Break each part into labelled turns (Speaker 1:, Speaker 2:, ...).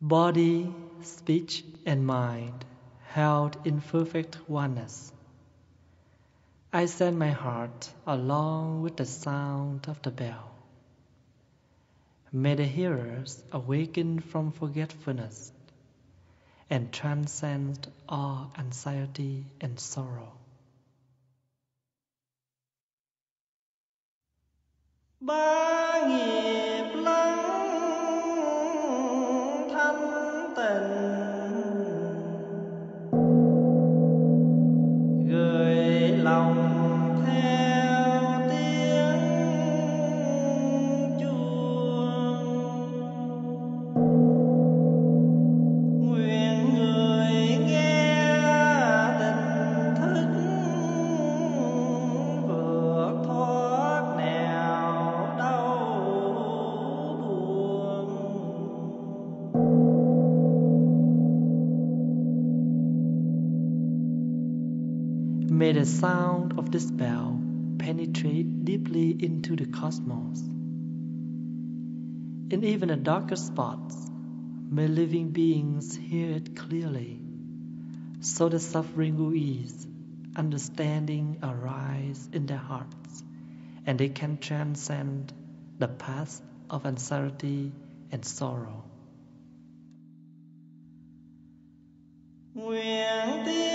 Speaker 1: body, speech, and mind held in perfect oneness. I send my heart along with the sound of the bell. May the hearers awaken from forgetfulness and transcend all anxiety and sorrow.
Speaker 2: ba
Speaker 1: May the sound of this bell penetrate deeply into the cosmos. In even the darkest spots, may living beings hear it clearly, so the suffering will ease, understanding arise in their hearts, and they can transcend the path of anxiety and sorrow.
Speaker 2: nguyện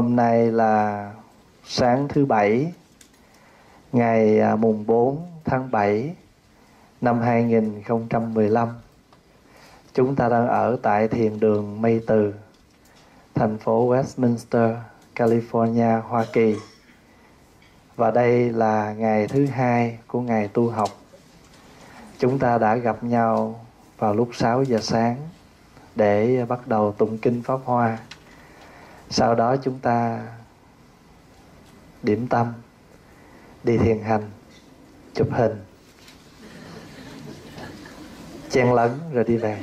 Speaker 3: hôm nay là sáng thứ bảy, ngày à, mùng 4 tháng 7 năm 2015. Chúng ta đang ở tại thiền đường Mây Từ, thành phố Westminster, California, Hoa Kỳ. Và đây là ngày thứ hai của ngày tu học. Chúng ta đã gặp nhau vào lúc 6 giờ sáng để bắt đầu tụng kinh Pháp Hoa. Sau đó chúng ta điểm tâm, đi thiền hành, chụp hình, chen lấn rồi đi về.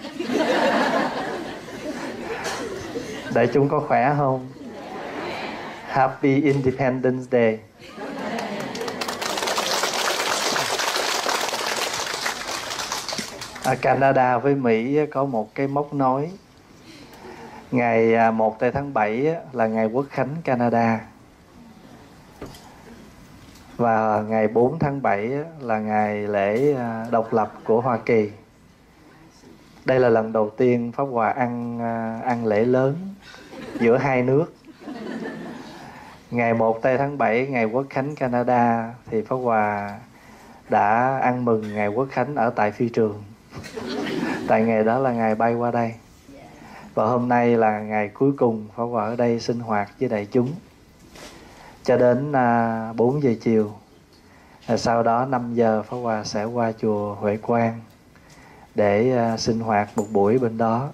Speaker 3: Đại chúng có khỏe không? Happy Independence Day. Ở Canada với Mỹ có một cái mốc nối Ngày à, 1 tây tháng 7 là ngày quốc khánh, Canada. Và ngày 4 tháng 7 là ngày lễ à, độc lập của Hoa Kỳ. Đây là lần đầu tiên Pháp Hòa ăn à, ăn lễ lớn giữa hai nước. Ngày 1 tây tháng 7 ngày quốc khánh, Canada, Thì Pháp Hòa đã ăn mừng ngày quốc khánh ở tại phi trường. Tại ngày đó là ngày bay qua đây và hôm nay là ngày cuối cùng Pháp Hòa ở đây sinh hoạt với đại chúng. Cho đến à, 4 giờ chiều à, sau đó 5 giờ Pháp Hòa sẽ qua chùa Huệ Quang để à, sinh hoạt một buổi bên đó.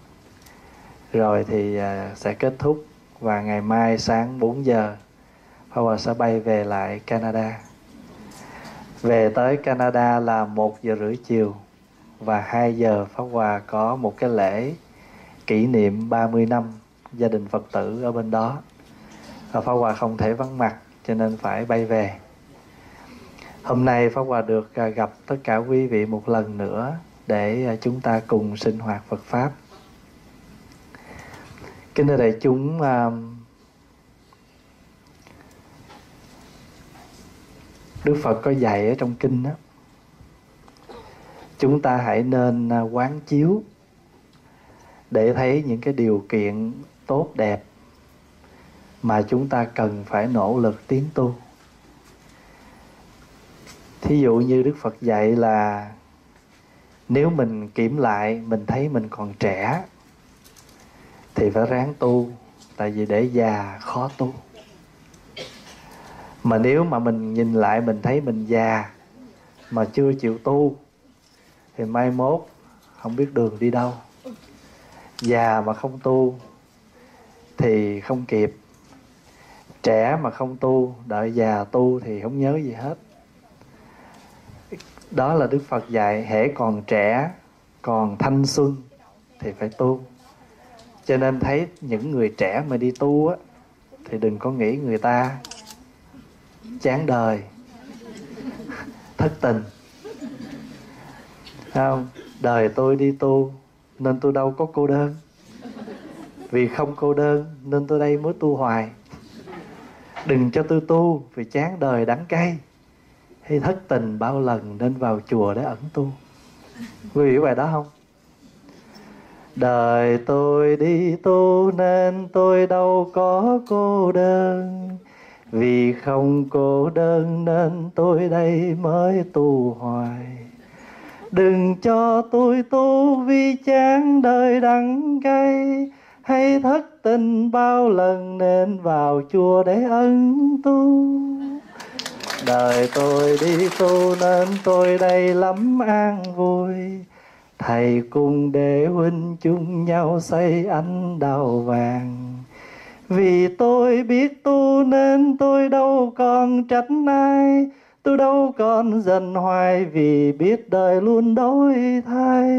Speaker 3: Rồi thì à, sẽ kết thúc và ngày mai sáng 4 giờ Pháp Hòa sẽ bay về lại Canada.
Speaker 2: Về tới Canada là một giờ rưỡi chiều và 2 giờ Pháp Hòa có một cái lễ kỷ niệm 30 năm gia đình Phật tử ở bên đó. Và Pháp Hòa không thể vắng mặt, cho nên phải bay về. Hôm nay Pháp Hòa được à, gặp tất cả quý vị một lần nữa để à, chúng ta cùng sinh hoạt Phật Pháp. Kính thưa đại chúng à, Đức Phật có dạy ở trong kinh đó chúng ta hãy nên quán chiếu để thấy những cái điều kiện tốt đẹp mà chúng ta cần phải nỗ lực tiến tu. Thí dụ như đức phật dạy là nếu mình kiểm lại, mình thấy mình còn trẻ, thì phải ráng tu, tại vì để già khó tu. Mà nếu mà mình nhìn lại, mình thấy mình già mà chưa chịu tu, thì mai mốt không biết đường đi đâu già mà không tu thì không kịp. Trẻ mà không tu, đợi già tu thì không nhớ gì hết. Đó là đức phật dạy, hễ còn trẻ, còn thanh xuân thì phải tu. Cho nên thấy những người trẻ mà đi tu á, thì đừng có nghĩ người ta chán đời, thất tình. Không? Đời tôi đi tu nên tôi đâu có cô đơn. Vì không cô đơn, nên tôi đây mới tu hoài. Đừng cho tôi tu, vì chán đời đắng cay. Hay thất tình bao lần nên vào chùa để ẩn tu. Quý vị hiểu bài đó không? Đời tôi đi tu nên tôi đâu có cô đơn. Vì không cô đơn nên tôi đây mới tu hoài đừng cho tôi tu vi chán đời đắng cay. Hay thất tình bao lần nên vào chùa để ân tu. Đời tôi đi tu nên tôi đây lắm an vui. Thầy cùng để huynh chung nhau xây ánh đào vàng. Vì tôi biết tu nên tôi đâu còn trách ai tôi đâu còn dần hoài vì biết đời luôn đổi thay?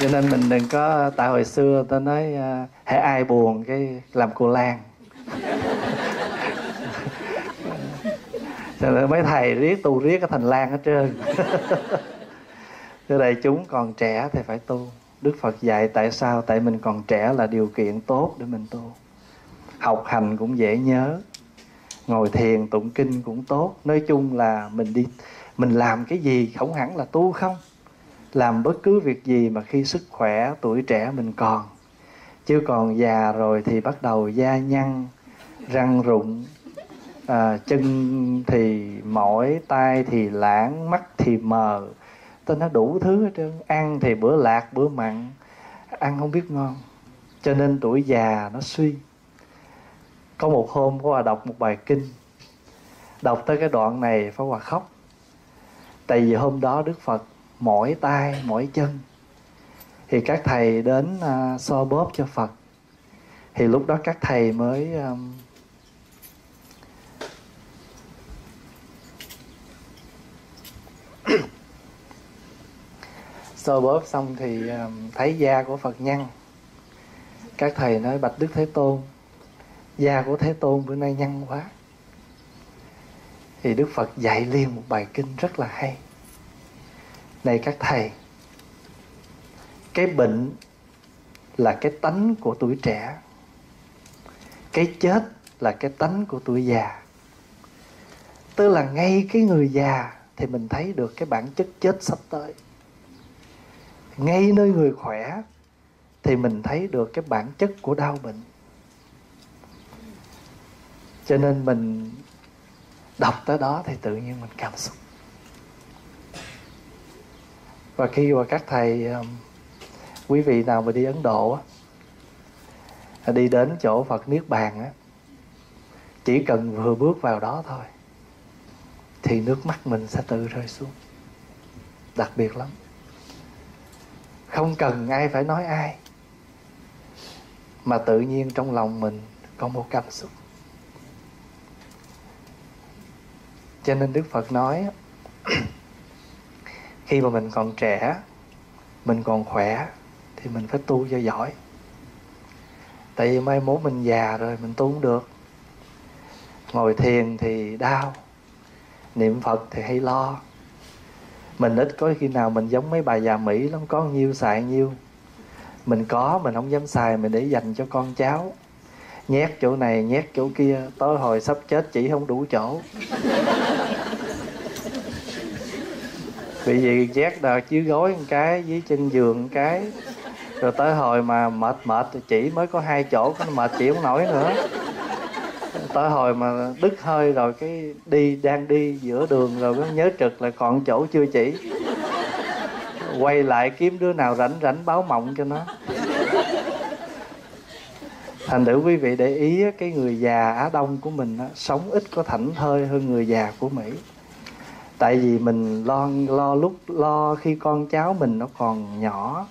Speaker 2: Cho nên mình đừng có tại hồi xưa ta nói uh, hãy ai buồn cái làm cô lan. Cho nên mấy thầy riết tu riết cái thành lan hết trơn? Thưa đại chúng còn trẻ thì phải tu. Đức phật dạy tại sao? Tại mình còn trẻ là điều kiện tốt để mình tu học hành cũng dễ nhớ. Ngồi thiền tụng kinh cũng tốt. Nói chung là mình đi mình làm cái gì không hẳn là tu không? Làm bất cứ việc gì mà khi sức khỏe tuổi trẻ mình còn. Chứ còn già rồi thì bắt đầu da nhăn răng rụng à, chân thì mỏi tay thì lãng mắt thì mờ. Tôi nó đủ thứ hết trơn. Ăn thì bữa lạc bữa mặn. Ăn không biết ngon. Cho nên tuổi già nó suy có một hôm có hòa đọc một bài kinh. Đọc tới cái đoạn này phải hòa khóc. Tại vì hôm đó đức phật mỏi tay mỏi chân. Thì các thầy đến uh, so bóp cho phật. Thì lúc đó các thầy mới um, so bóp xong thì um, thấy da của phật nhăn. Các thầy nói bạch đức thế tôn da của thế tôn bữa nay nhăn quá. Thì đức phật dạy liền một bài kinh rất là hay. Này các thầy, cái bệnh là cái tánh của tuổi trẻ. Cái chết là cái tánh của tuổi già. Tức là ngay cái người già thì mình thấy được cái bản chất chết sắp tới. Ngay nơi người khỏe thì mình thấy được cái bản chất của đau bệnh cho nên mình đọc tới đó thì tự nhiên mình cảm xúc. Và khi mà các thầy um, quý vị nào mà đi ấn độ à, đi đến chỗ phật niết bàn á, chỉ cần vừa bước vào đó thôi, thì nước mắt mình sẽ tự rơi xuống. Đặc biệt lắm. Không cần ai phải nói ai, mà tự nhiên trong lòng mình có một cảm xúc. Cho nên đức phật nói khi mà mình còn trẻ, mình còn khỏe, thì mình phải tu cho giỏi. Tại vì mai mốt mình già rồi, mình tu không được. Ngồi thiền thì đau, niệm phật thì hay lo. Mình ít có khi nào mình giống mấy bà già mỹ lắm, có nhiêu xài nhiêu. Mình có, mình không dám xài, mình để dành cho con cháu nhét chỗ này, nhét chỗ kia. Tối hồi sắp chết chỉ không đủ chỗ. Bị gì nhét đờ chứa gối một cái, dưới chân giường một cái. Rồi tới hồi mà mệt mệt thì chỉ mới có hai chỗ có mệt chỉ không nổi nữa. Tới hồi mà đứt hơi rồi cái đi, đang đi giữa đường rồi mới nhớ trực là còn chỗ chưa chỉ. Quay lại kiếm đứa nào rảnh rảnh báo mộng cho nó thành thử quý vị để ý cái người già á đông của mình á, sống ít có thảnh thơi hơn người già của mỹ. Tại vì mình lo lo lúc lo khi con cháu mình nó còn nhỏ.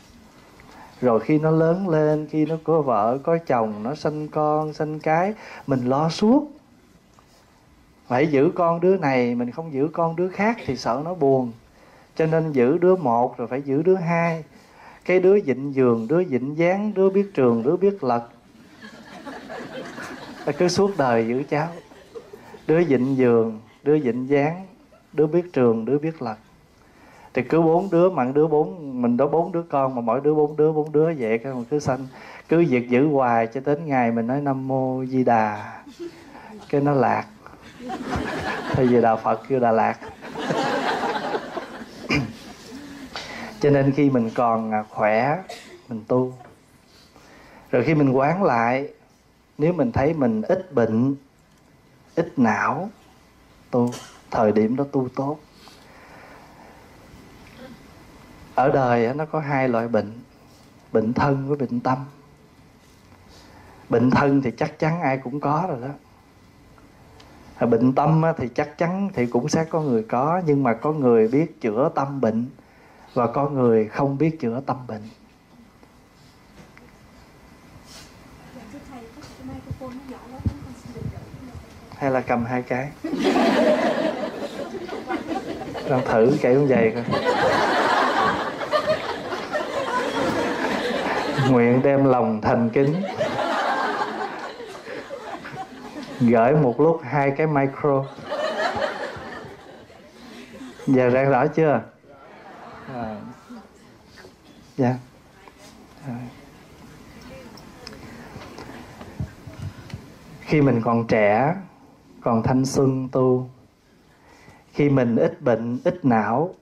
Speaker 2: Rồi khi nó lớn lên khi nó có vợ có chồng nó sinh con sinh cái mình lo suốt. Phải giữ con đứa này mình không giữ con đứa khác thì sợ nó buồn. Cho nên giữ đứa một rồi phải giữ đứa hai. Cái đứa dịnh giường đứa dịnh dáng đứa biết trường đứa biết lật cứ suốt đời giữ cháu. Đứa dịnh giường, đứa dịnh dáng, đứa biết trường, đứa biết lật. Thì cứ bốn đứa mặn đứa bốn, mình đó bốn đứa con, mà mỗi đứa bốn đứa bốn đứa vậy cái mà cứ sanh. Cứ việc giữ hoài cho đến ngày mình nói nam mô di đà. Cái nó lạc. Thì về đạo phật kêu đà lạc. cho nên khi mình còn à, khỏe, mình tu. Rồi khi mình quán lại nếu mình thấy mình ít bệnh, ít não tu thời điểm đó tu tốt. Ở đời nó có hai loại bệnh bệnh thân với bệnh tâm. Bệnh thân thì chắc chắn ai cũng có rồi đó. Bệnh tâm thì chắc chắn thì cũng sẽ có người có, nhưng mà có người biết chữa tâm bệnh và có người không biết chữa tâm bệnh. Hay là cầm hai cái? Con thử chạy xuống vậy coi. Nguyện đem lòng thành kính. Gửi một lúc hai cái micro. Giờ ra rõ chưa? À. dạ. À. khi mình còn trẻ còn thanh xuân tu. Khi mình ít bệnh, ít não,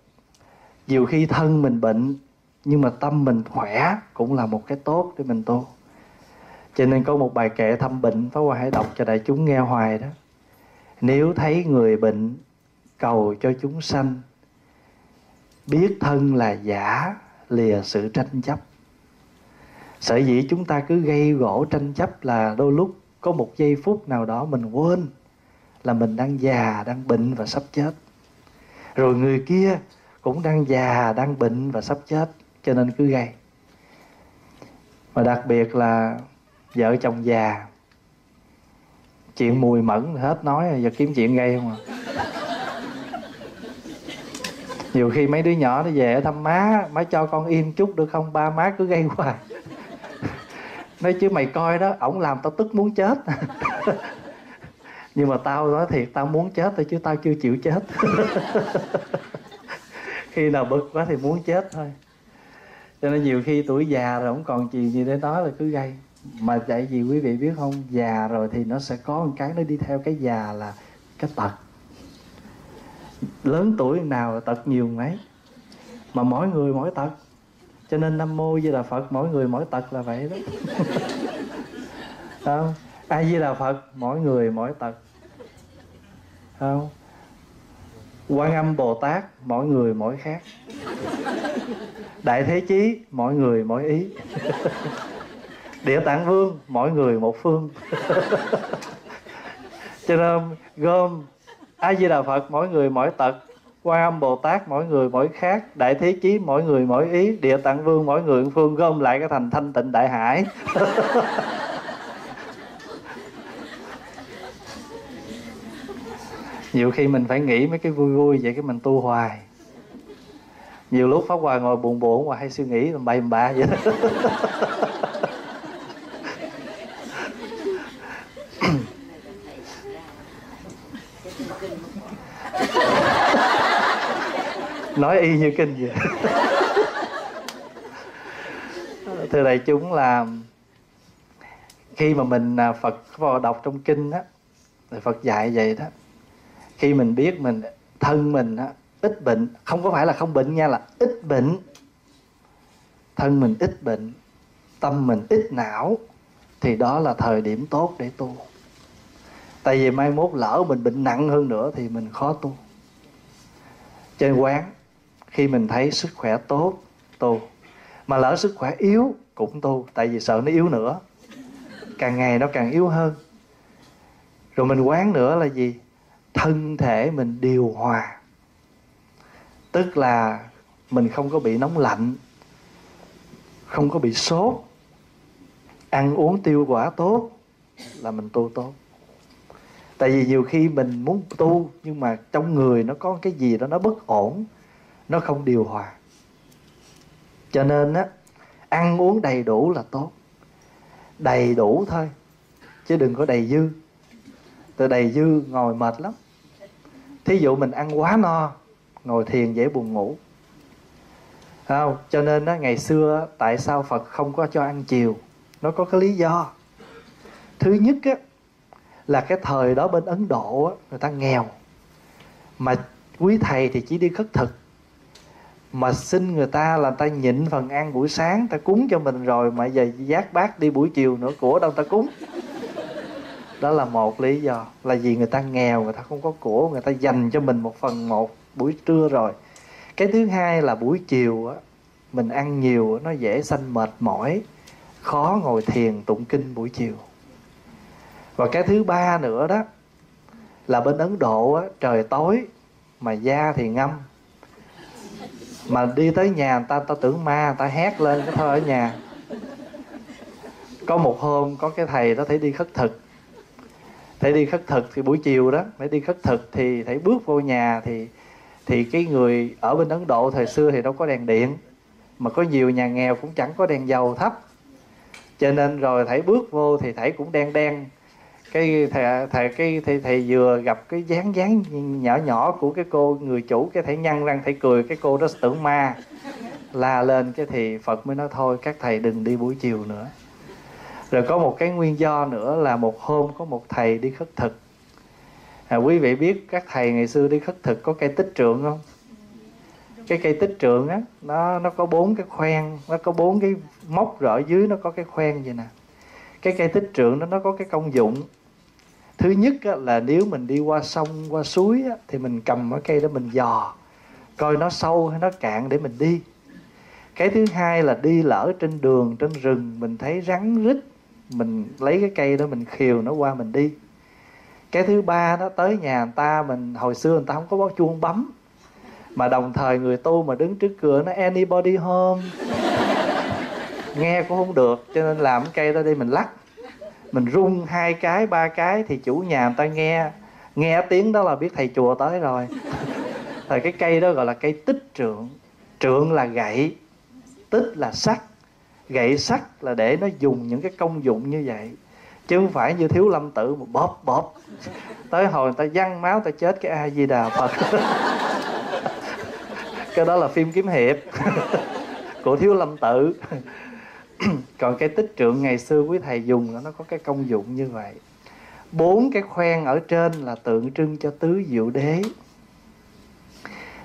Speaker 2: nhiều khi thân mình bệnh, nhưng mà tâm mình khỏe cũng là một cái tốt để mình tu. Cho nên có một bài kệ thăm bệnh, Pháp Hòa hãy đọc cho đại chúng nghe hoài đó. Nếu thấy người bệnh, cầu cho chúng sanh. Biết thân là giả, lìa sự tranh chấp. Sở dĩ chúng ta cứ gây gỗ tranh chấp là đôi lúc có một giây phút nào đó mình quên là mình đang già, đang bệnh và sắp chết. Rồi người kia cũng đang già, đang bệnh và sắp chết, cho nên cứ gây. Mà đặc biệt là vợ chồng già. Chuyện mùi mẫn hết nói giờ kiếm chuyện gây không à? Nhiều khi mấy đứa nhỏ nó về thăm má má cho con im chút được không? Ba má cứ gây hoài. Nói chứ mày coi đó ổng làm tao tức muốn chết nhưng mà tao nói thiệt tao muốn chết thôi chứ tao chưa chịu chết. Khi nào bực quá thì muốn chết thôi. Cho nên nhiều khi tuổi già rồi không còn chuyện gì để nói là cứ gây. Mà tại vì quý vị biết không già rồi thì nó sẽ có một cái nó đi theo cái già là cái tật. Lớn tuổi nào tật nhiều mấy? Mà mỗi người mỗi tật. Cho nên nam mô với là phật mỗi người mỗi tật là vậy đó. Không? Ai với là phật mỗi người mỗi tật không. Quan âm bồ tát, mỗi người mỗi khác. Đại thế chí, mỗi người mỗi ý. Địa tạng vương, mỗi người một phương. Cho nên gom a di đà phật, mỗi người mỗi tật. Quan âm bồ tát, mỗi người mỗi khác. Đại thế chí, mỗi người mỗi ý. Địa tạng vương, mỗi người một phương. Gom lại cái thành thanh tịnh đại hải. Nhiều khi mình phải nghĩ mấy cái vui vui vậy cái mình tu hoài. Nhiều lúc pháp hòa ngồi buồn buồn và hay suy nghĩ làm bậy bạ vậy nói y như kinh vậy. Thưa đại chúng là khi mà mình à, Phật vào đọc trong kinh á thì Phật dạy vậy đó khi mình biết mình, thân mình á, ít bệnh, không có phải là không bệnh nha, là ít bệnh. Thân mình ít bệnh, tâm mình ít não, thì đó là thời điểm tốt để tu. Tại vì mai mốt lỡ mình bệnh nặng hơn nữa thì mình khó tu. Trên quán, khi mình thấy sức khỏe tốt, tu. Mà lỡ sức khỏe yếu, cũng tu, tại vì sợ nó yếu nữa. Càng ngày nó càng yếu hơn. Rồi mình quán nữa là gì? Thân thể mình điều hòa. Tức là mình không có bị nóng lạnh, không có bị sốt. Ăn uống tiêu quả tốt là mình tu tốt. Tại vì nhiều khi mình muốn tu nhưng mà trong người nó có cái gì đó nó bất ổn, nó không điều hòa. Cho nên á, ăn uống đầy đủ là tốt. Đầy đủ thôi, chứ đừng có đầy dư. Từ đầy dư ngồi mệt lắm thí dụ mình ăn quá no ngồi thiền dễ buồn ngủ. Không cho nên đó, ngày xưa tại sao phật không có cho ăn chiều? Nó có cái lý do. Thứ nhất á, là cái thời đó bên ấn độ á, người ta nghèo. Mà quý thầy thì chỉ đi khất thực. Mà xin người ta là người ta nhịn phần ăn buổi sáng ta cúng cho mình rồi mà giờ giác bát đi buổi chiều nữa của đâu ta cúng? Đó là một lý do là vì người ta nghèo, người ta không có của, người ta dành cho mình một phần một buổi trưa rồi. Cái thứ hai là buổi chiều á, mình ăn nhiều, nó dễ sanh mệt mỏi, khó ngồi thiền tụng kinh buổi chiều. Và cái thứ ba nữa đó là bên ấn độ á, trời tối mà da thì ngâm. Mà đi tới nhà người ta ta tưởng ma, người ta hét lên cái thôi ở nhà. Có một hôm có cái thầy đó thấy đi khất thực thầy đi khất thực thì buổi chiều đó thầy đi khất thực thì thầy bước vô nhà thì thì cái người ở bên ấn độ thời xưa thì đâu có đèn điện. Mà có nhiều nhà nghèo cũng chẳng có đèn dầu thấp cho nên rồi thầy bước vô thì thầy cũng đen đen. Cái thầy, thầy cái thầy, thầy vừa gặp cái dáng dáng nhỏ nhỏ của cái cô người chủ cái thầy nhăn răng thầy cười cái cô đó tưởng ma. La lên cái thì phật mới nói thôi các thầy đừng đi buổi chiều nữa rồi có một cái nguyên do nữa là một hôm có một thầy đi khất thực. À, quý vị biết các thầy ngày xưa đi khất thực có cây tích trượng không? Cái cây tích trượng á nó nó có bốn cái khoen nó có bốn cái móc rồi ở dưới nó có cái khoen vậy nè. Cái cây tích trượng đó nó có cái công dụng. Thứ nhất á, là nếu mình đi qua sông qua suối á, thì mình cầm cái cây đó mình dò coi nó sâu hay nó cạn để mình đi. Cái thứ hai là đi lỡ trên đường trên rừng mình thấy rắn rít mình lấy cái cây đó mình khiều nó qua mình đi. Cái thứ ba nó tới nhà người ta, mình, hồi xưa người ta không có báo chuông bấm. Mà đồng thời người tu mà đứng trước cửa nó, anybody home? Nghe cũng không được, cho nên làm cái cây đó đi, mình lắc. Mình rung hai cái, ba cái thì chủ nhà người ta nghe. Nghe tiếng đó là biết thầy chùa tới rồi. Thì cái cây đó gọi là cây tích trượng trượng là gậy, tích là sắt gậy sắt là để nó dùng những cái công dụng như vậy, chứ không phải như thiếu lâm tử mà bóp bóp. Tới hồi người ta văng máu, ta chết cái a di đà phật. Cái đó là phim kiếm hiệp của thiếu lâm tự còn cái tích trượng ngày xưa quý thầy dùng nó có cái công dụng như vậy. Bốn cái khoen ở trên là tượng trưng cho tứ diệu đế.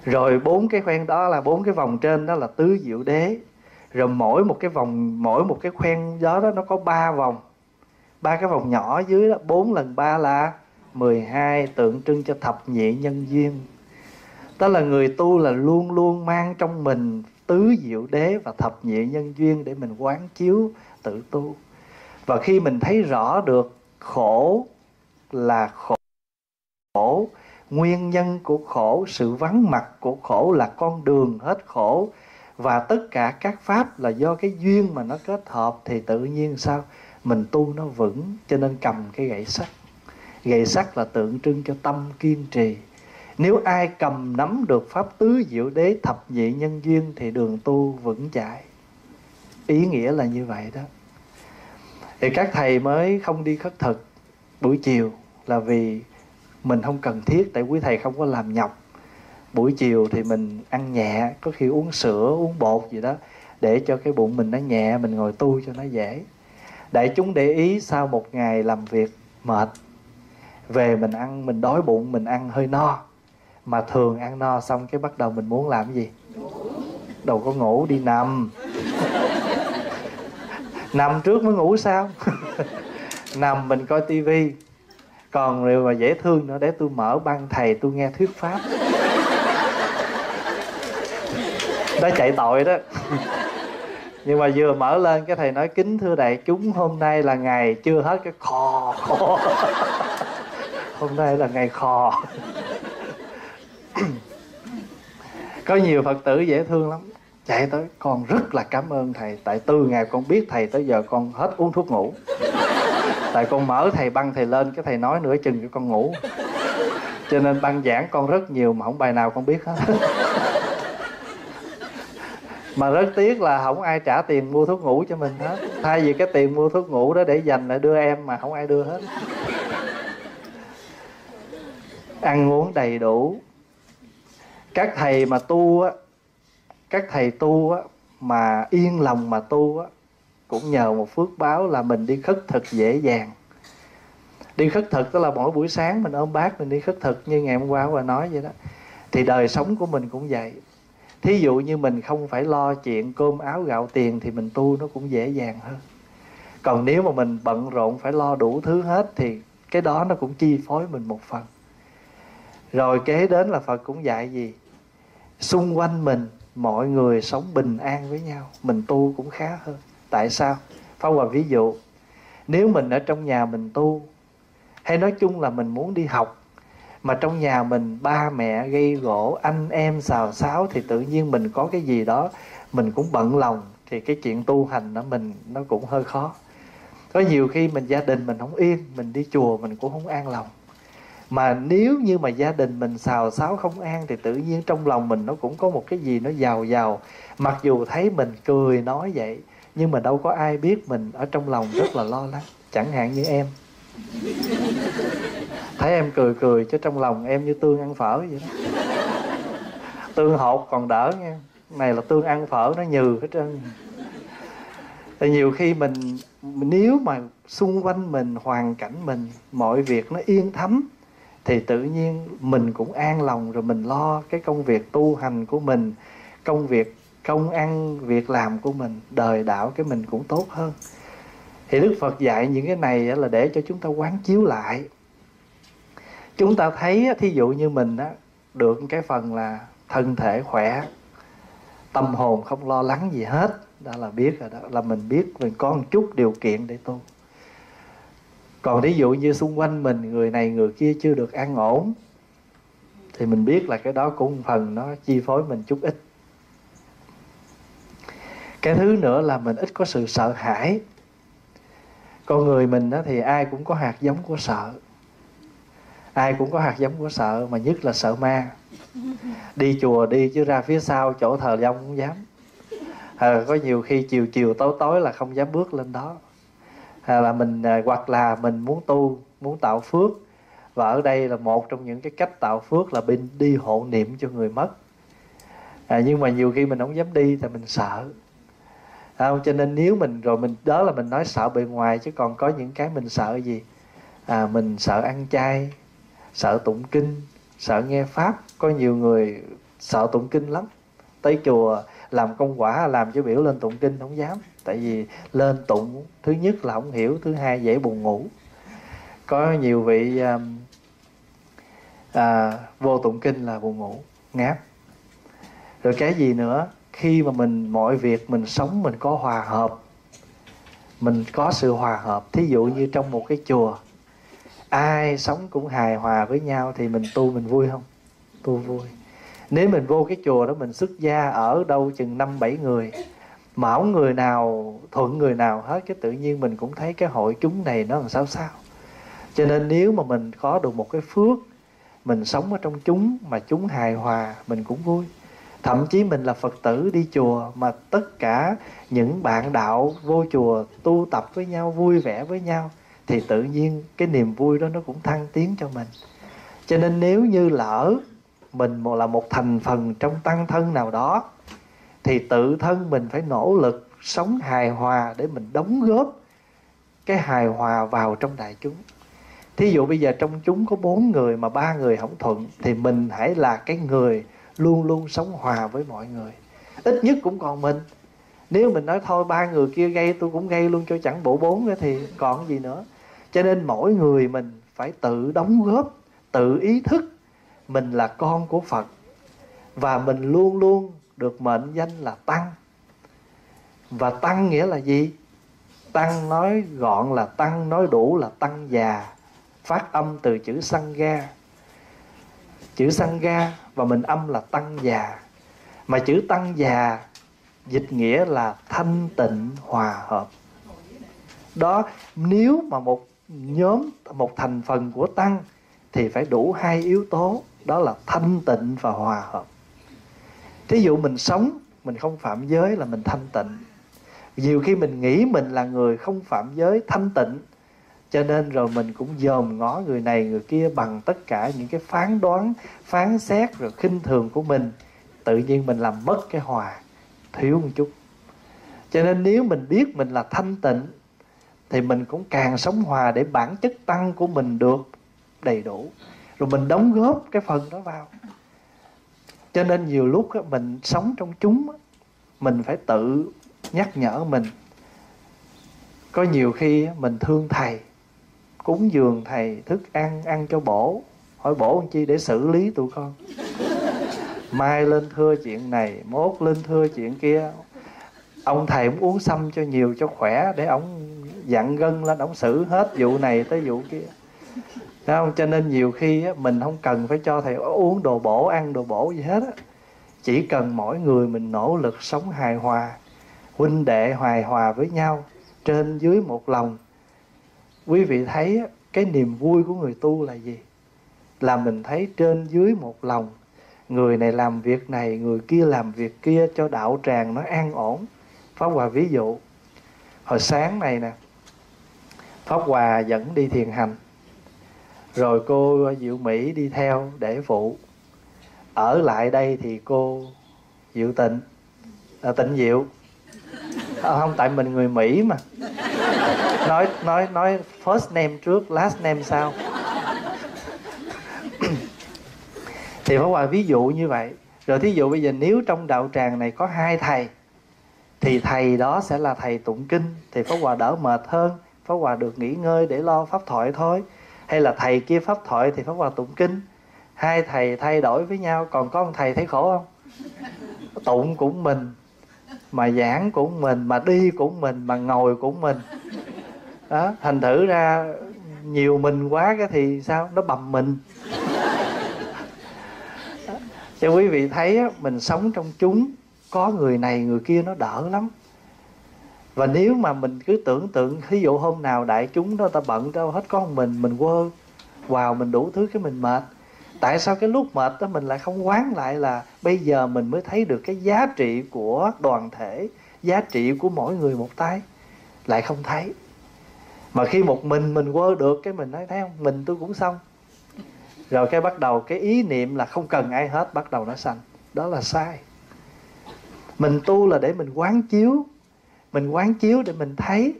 Speaker 2: Rồi bốn cái khoen đó là bốn cái vòng trên đó là tứ diệu đế rồi mỗi một cái vòng, mỗi một cái khoen gió đó nó có ba vòng. Ba cái vòng nhỏ dưới đó, bốn lần ba là 12 tượng trưng cho thập nhị nhân duyên. Đó là người tu là luôn luôn mang trong mình tứ diệu đế và thập nhị nhân duyên để mình quán chiếu, tự tu. Và khi mình thấy rõ được khổ là khổ khổ, nguyên nhân của khổ, sự vắng mặt của khổ là con đường hết khổ và tất cả các pháp là do cái duyên mà nó kết hợp thì tự nhiên sao? Mình tu nó vững, cho nên cầm cái gậy sắt. Gậy sắt là tượng trưng cho tâm kiên trì. Nếu ai cầm nắm được pháp tứ diệu đế thập nhị nhân duyên thì đường tu vững chãi. Ý nghĩa là như vậy đó. Thì các thầy mới không đi khất thực buổi chiều là vì mình không cần thiết, tại quý thầy không có làm nhọc buổi chiều thì mình ăn nhẹ, có khi uống sữa, uống bột gì đó để cho cái bụng mình nó nhẹ, mình ngồi tu cho nó dễ. Đại chúng để ý sau một ngày làm việc mệt, về mình ăn, mình đói bụng, mình ăn hơi no. Mà thường ăn no xong cái bắt đầu mình muốn làm cái gì? Đâu có ngủ, đi nằm. Nằm trước mới ngủ sao? Nằm mình coi tivi. Còn điều mà dễ thương nữa, để tôi mở băng thầy tôi nghe thuyết pháp. Đó chạy tội đó. Nhưng mà vừa mở lên, cái thầy nói, kính thưa đại chúng, hôm nay là ngày chưa hết cái khò khò hôm nay là ngày khò có nhiều phật tử dễ thương lắm. Chạy tới, con rất là cảm ơn thầy, tại từ ngày con biết thầy tới giờ con hết uống thuốc ngủ. Tại con mở thầy băng thầy lên, cái thầy nói nửa chừng cho con ngủ. Cho nên băng giảng con rất nhiều mà không bài nào con biết hết. mà rất tiếc là không ai trả tiền mua thuốc ngủ cho mình hết. Thay vì cái tiền mua thuốc ngủ đó để dành lại đưa em mà không ai đưa hết. Ăn uống đầy đủ. Các thầy mà tu á, các thầy tu á mà yên lòng mà tu á, cũng nhờ một phước báo là mình đi khất thực dễ dàng. Đi khất thực tức là mỗi buổi sáng mình ôm bát mình đi khất thực như ngày hôm qua và nói vậy đó. Thì đời sống của mình cũng vậy thí dụ như mình không phải lo chuyện cơm áo gạo tiền thì mình tu nó cũng dễ dàng hơn. Còn nếu mà mình bận rộn phải lo đủ thứ hết thì cái đó nó cũng chi phối mình một phần. Rồi kế đến là phật cũng dạy gì? Xung quanh mình, mọi người sống bình an với nhau. Mình tu cũng khá hơn. Tại sao? Phá hòa ví dụ, nếu mình ở trong nhà mình tu, hay nói chung là mình muốn đi học mà trong nhà mình ba mẹ gây gỗ, anh em xào xáo thì tự nhiên mình có cái gì đó, mình cũng bận lòng. Thì cái chuyện tu hành đó mình, nó cũng hơi khó. Có nhiều khi mình, gia đình mình không yên, mình đi chùa mình cũng không an lòng. Mà nếu như mà gia đình mình xào xáo không an thì tự nhiên trong lòng mình nó cũng có một cái gì nó giàu giàu. Mặc dù thấy mình cười nói vậy, nhưng mà đâu có ai biết mình ở trong lòng rất là lo lắng. Chẳng hạn như em thấy em cười cười chứ trong lòng em như tương ăn phở vậy đó. Tương hột còn đỡ nha. Này là tương ăn phở nó nhừ hết trơn. Thì nhiều khi mình, nếu mà xung quanh mình, hoàn cảnh mình, mọi việc nó yên thấm, thì tự nhiên mình cũng an lòng rồi mình lo cái công việc tu hành của mình, công việc, công ăn, việc làm của mình, đời đạo cái mình cũng tốt hơn. Thì đức phật dạy những cái này là để cho chúng ta quán chiếu lại chúng ta thấy thí dụ như mình á, được cái phần là thân thể khỏe, tâm hồn không lo lắng gì hết đó là biết rồi đó, là mình biết mình có một chút điều kiện để tu. Còn thí dụ như xung quanh mình, người này người kia chưa được an ổn, thì mình biết là cái đó cũng phần nó chi phối mình chút ít. Cái thứ nữa là mình ít có sự sợ hãi. Con người mình đó thì ai cũng có hạt giống của sợ ai cũng có hạt giống của sợ mà nhất là sợ ma. Đi chùa đi chứ ra phía sau chỗ thờ long cũng dám. À, có nhiều khi chiều chiều tối tối là không dám bước lên đó. À, là mình à, hoặc là mình muốn tu muốn tạo phước. Và ở đây là một trong những cái cách tạo phước là bên đi hộ niệm cho người mất. À, nhưng mà nhiều khi mình không dám đi thì mình sợ. À, cho nên nếu mình rồi mình đó là mình nói sợ bề ngoài chứ còn có những cái mình sợ gì? À, mình sợ ăn chay sợ tụng kinh sợ nghe pháp. Có nhiều người sợ tụng kinh lắm. Tới chùa làm công quả làm cho biểu lên tụng kinh không dám. Tại vì lên tụng thứ nhất là không hiểu thứ hai dễ buồn ngủ. Có nhiều vị à, à, vô tụng kinh là buồn ngủ ngáp. Rồi cái gì nữa? Khi mà mình mọi việc mình sống mình có hòa hợp mình có sự hòa hợp. Thí dụ như trong một cái chùa ai sống cũng hài hòa với nhau thì mình tu mình vui không? Tu vui. Nếu mình vô cái chùa đó mình xuất gia ở đâu chừng năm bảy người mà không người nào, thuận người nào hết, cái tự nhiên mình cũng thấy cái hội chúng này nó làm sao sao. Cho nên nếu mà mình có được một cái phước, mình sống ở trong chúng mà chúng hài hòa, mình cũng vui. Thậm chí mình là phật tử đi chùa mà tất cả những bạn đạo vô chùa tu tập với nhau, vui vẻ với nhau thì tự nhiên cái niềm vui đó nó cũng thăng tiến cho mình. Cho nên nếu như lỡ mình là một thành phần trong tăng thân nào đó, thì tự thân mình phải nỗ lực sống hài hòa để mình đóng góp cái hài hòa vào trong đại chúng. Thí dụ bây giờ trong chúng có bốn người mà ba người không thuận, thì mình hãy là cái người luôn luôn sống hòa với mọi người. Ít nhất cũng còn mình. Nếu mình nói thôi ba người kia gây, tôi cũng gây luôn cho chẳng bộ bốn nữa thì còn gì nữa cho nên mỗi người mình phải tự đóng góp, tự ý thức mình là con của phật. Và mình luôn luôn được mệnh danh là tăng. Và tăng nghĩa là gì? Tăng nói gọn là tăng, nói đủ là tăng già. Phát âm từ chữ săng ga chữ săng ga và mình âm là tăng già. Mà chữ tăng già dịch nghĩa là thanh tịnh hòa hợp. Đó, nếu mà một nhóm một thành phần của tăng thì phải đủ hai yếu tố, đó là thanh tịnh và hòa hợp. Thí dụ mình sống, mình không phạm giới là mình thanh tịnh. Nhiều khi mình nghĩ mình là người không phạm giới thanh tịnh, cho nên rồi mình cũng dòm ngó người này người kia bằng tất cả những cái phán đoán, phán xét rồi khinh thường của mình. Tự nhiên mình làm mất cái hòa, thiếu một chút. Cho nên nếu mình biết mình là thanh tịnh thì mình cũng càng sống hòa để bản chất tăng của mình được đầy đủ. Rồi mình đóng góp cái phần đó vào. Cho nên nhiều lúc mình sống trong chúng mình phải tự nhắc nhở mình. Có nhiều khi mình thương thầy, cúng dường thầy, thức ăn ăn cho bổ. Hỏi bổ làm chi để xử lý tụi con? Mai lên thưa chuyện này, mốt lên thưa chuyện kia. Ông thầy cũng uống xăm cho nhiều cho khỏe để ông dặn gân lên ổng xử hết vụ này tới vụ kia Thấy không? Cho nên nhiều khi á, mình không cần phải cho thầy uống đồ bổ, ăn đồ bổ gì hết á. Chỉ cần mỗi người mình nỗ lực sống hài hòa, huynh đệ hài hòa với nhau, trên dưới một lòng. Quý vị thấy á, cái niềm vui của người tu là gì? Là mình thấy trên dưới một lòng. Người này làm việc này, người kia làm việc kia cho đạo tràng nó an ổn. Pháp Hòa ví dụ, hồi sáng này nè, Pháp Hòa dẫn đi thiền hành. Rồi cô Diệu Mỹ đi theo để phụ. Ở lại đây thì cô Diệu Tịnh à, Tịnh Diệu. À, không tại mình người Mỹ mà. Nói nói nói first name trước last name sau. Thì Pháp Hòa ví dụ như vậy. Rồi thí dụ bây giờ nếu trong đạo tràng này có hai thầy thì thầy đó sẽ là thầy tụng kinh thì Pháp Hòa đỡ mệt hơn. Pháp Hòa được nghỉ ngơi để lo pháp thoại thôi. Hay là thầy kia pháp thoại thì pháp hòa tụng kinh. Hai thầy thay đổi với nhau, còn có ông thầy thấy khổ không? Tụng cũng mình, mà giảng cũng mình, mà đi cũng mình, mà ngồi cũng mình. Đó, thành thử ra nhiều mình quá cái thì sao? Nó bầm mình. Cho quý vị thấy mình sống trong chúng, có người này người kia nó đỡ lắm và nếu mà mình cứ tưởng tượng ví dụ hôm nào đại chúng đó ta bận đâu hết có một mình mình quơ vào mình đủ thứ cái mình mệt. Tại sao cái lúc mệt đó mình lại không quán lại là bây giờ mình mới thấy được cái giá trị của đoàn thể, giá trị của mỗi người một tay? Lại không thấy. Mà khi một mình mình quơ được cái mình nói, thấy không? Mình tôi cũng xong. Rồi cái bắt đầu cái ý niệm là không cần ai hết, bắt đầu nó sanh. Đó là sai. Mình tu là để mình quán chiếu mình quán chiếu để mình thấy.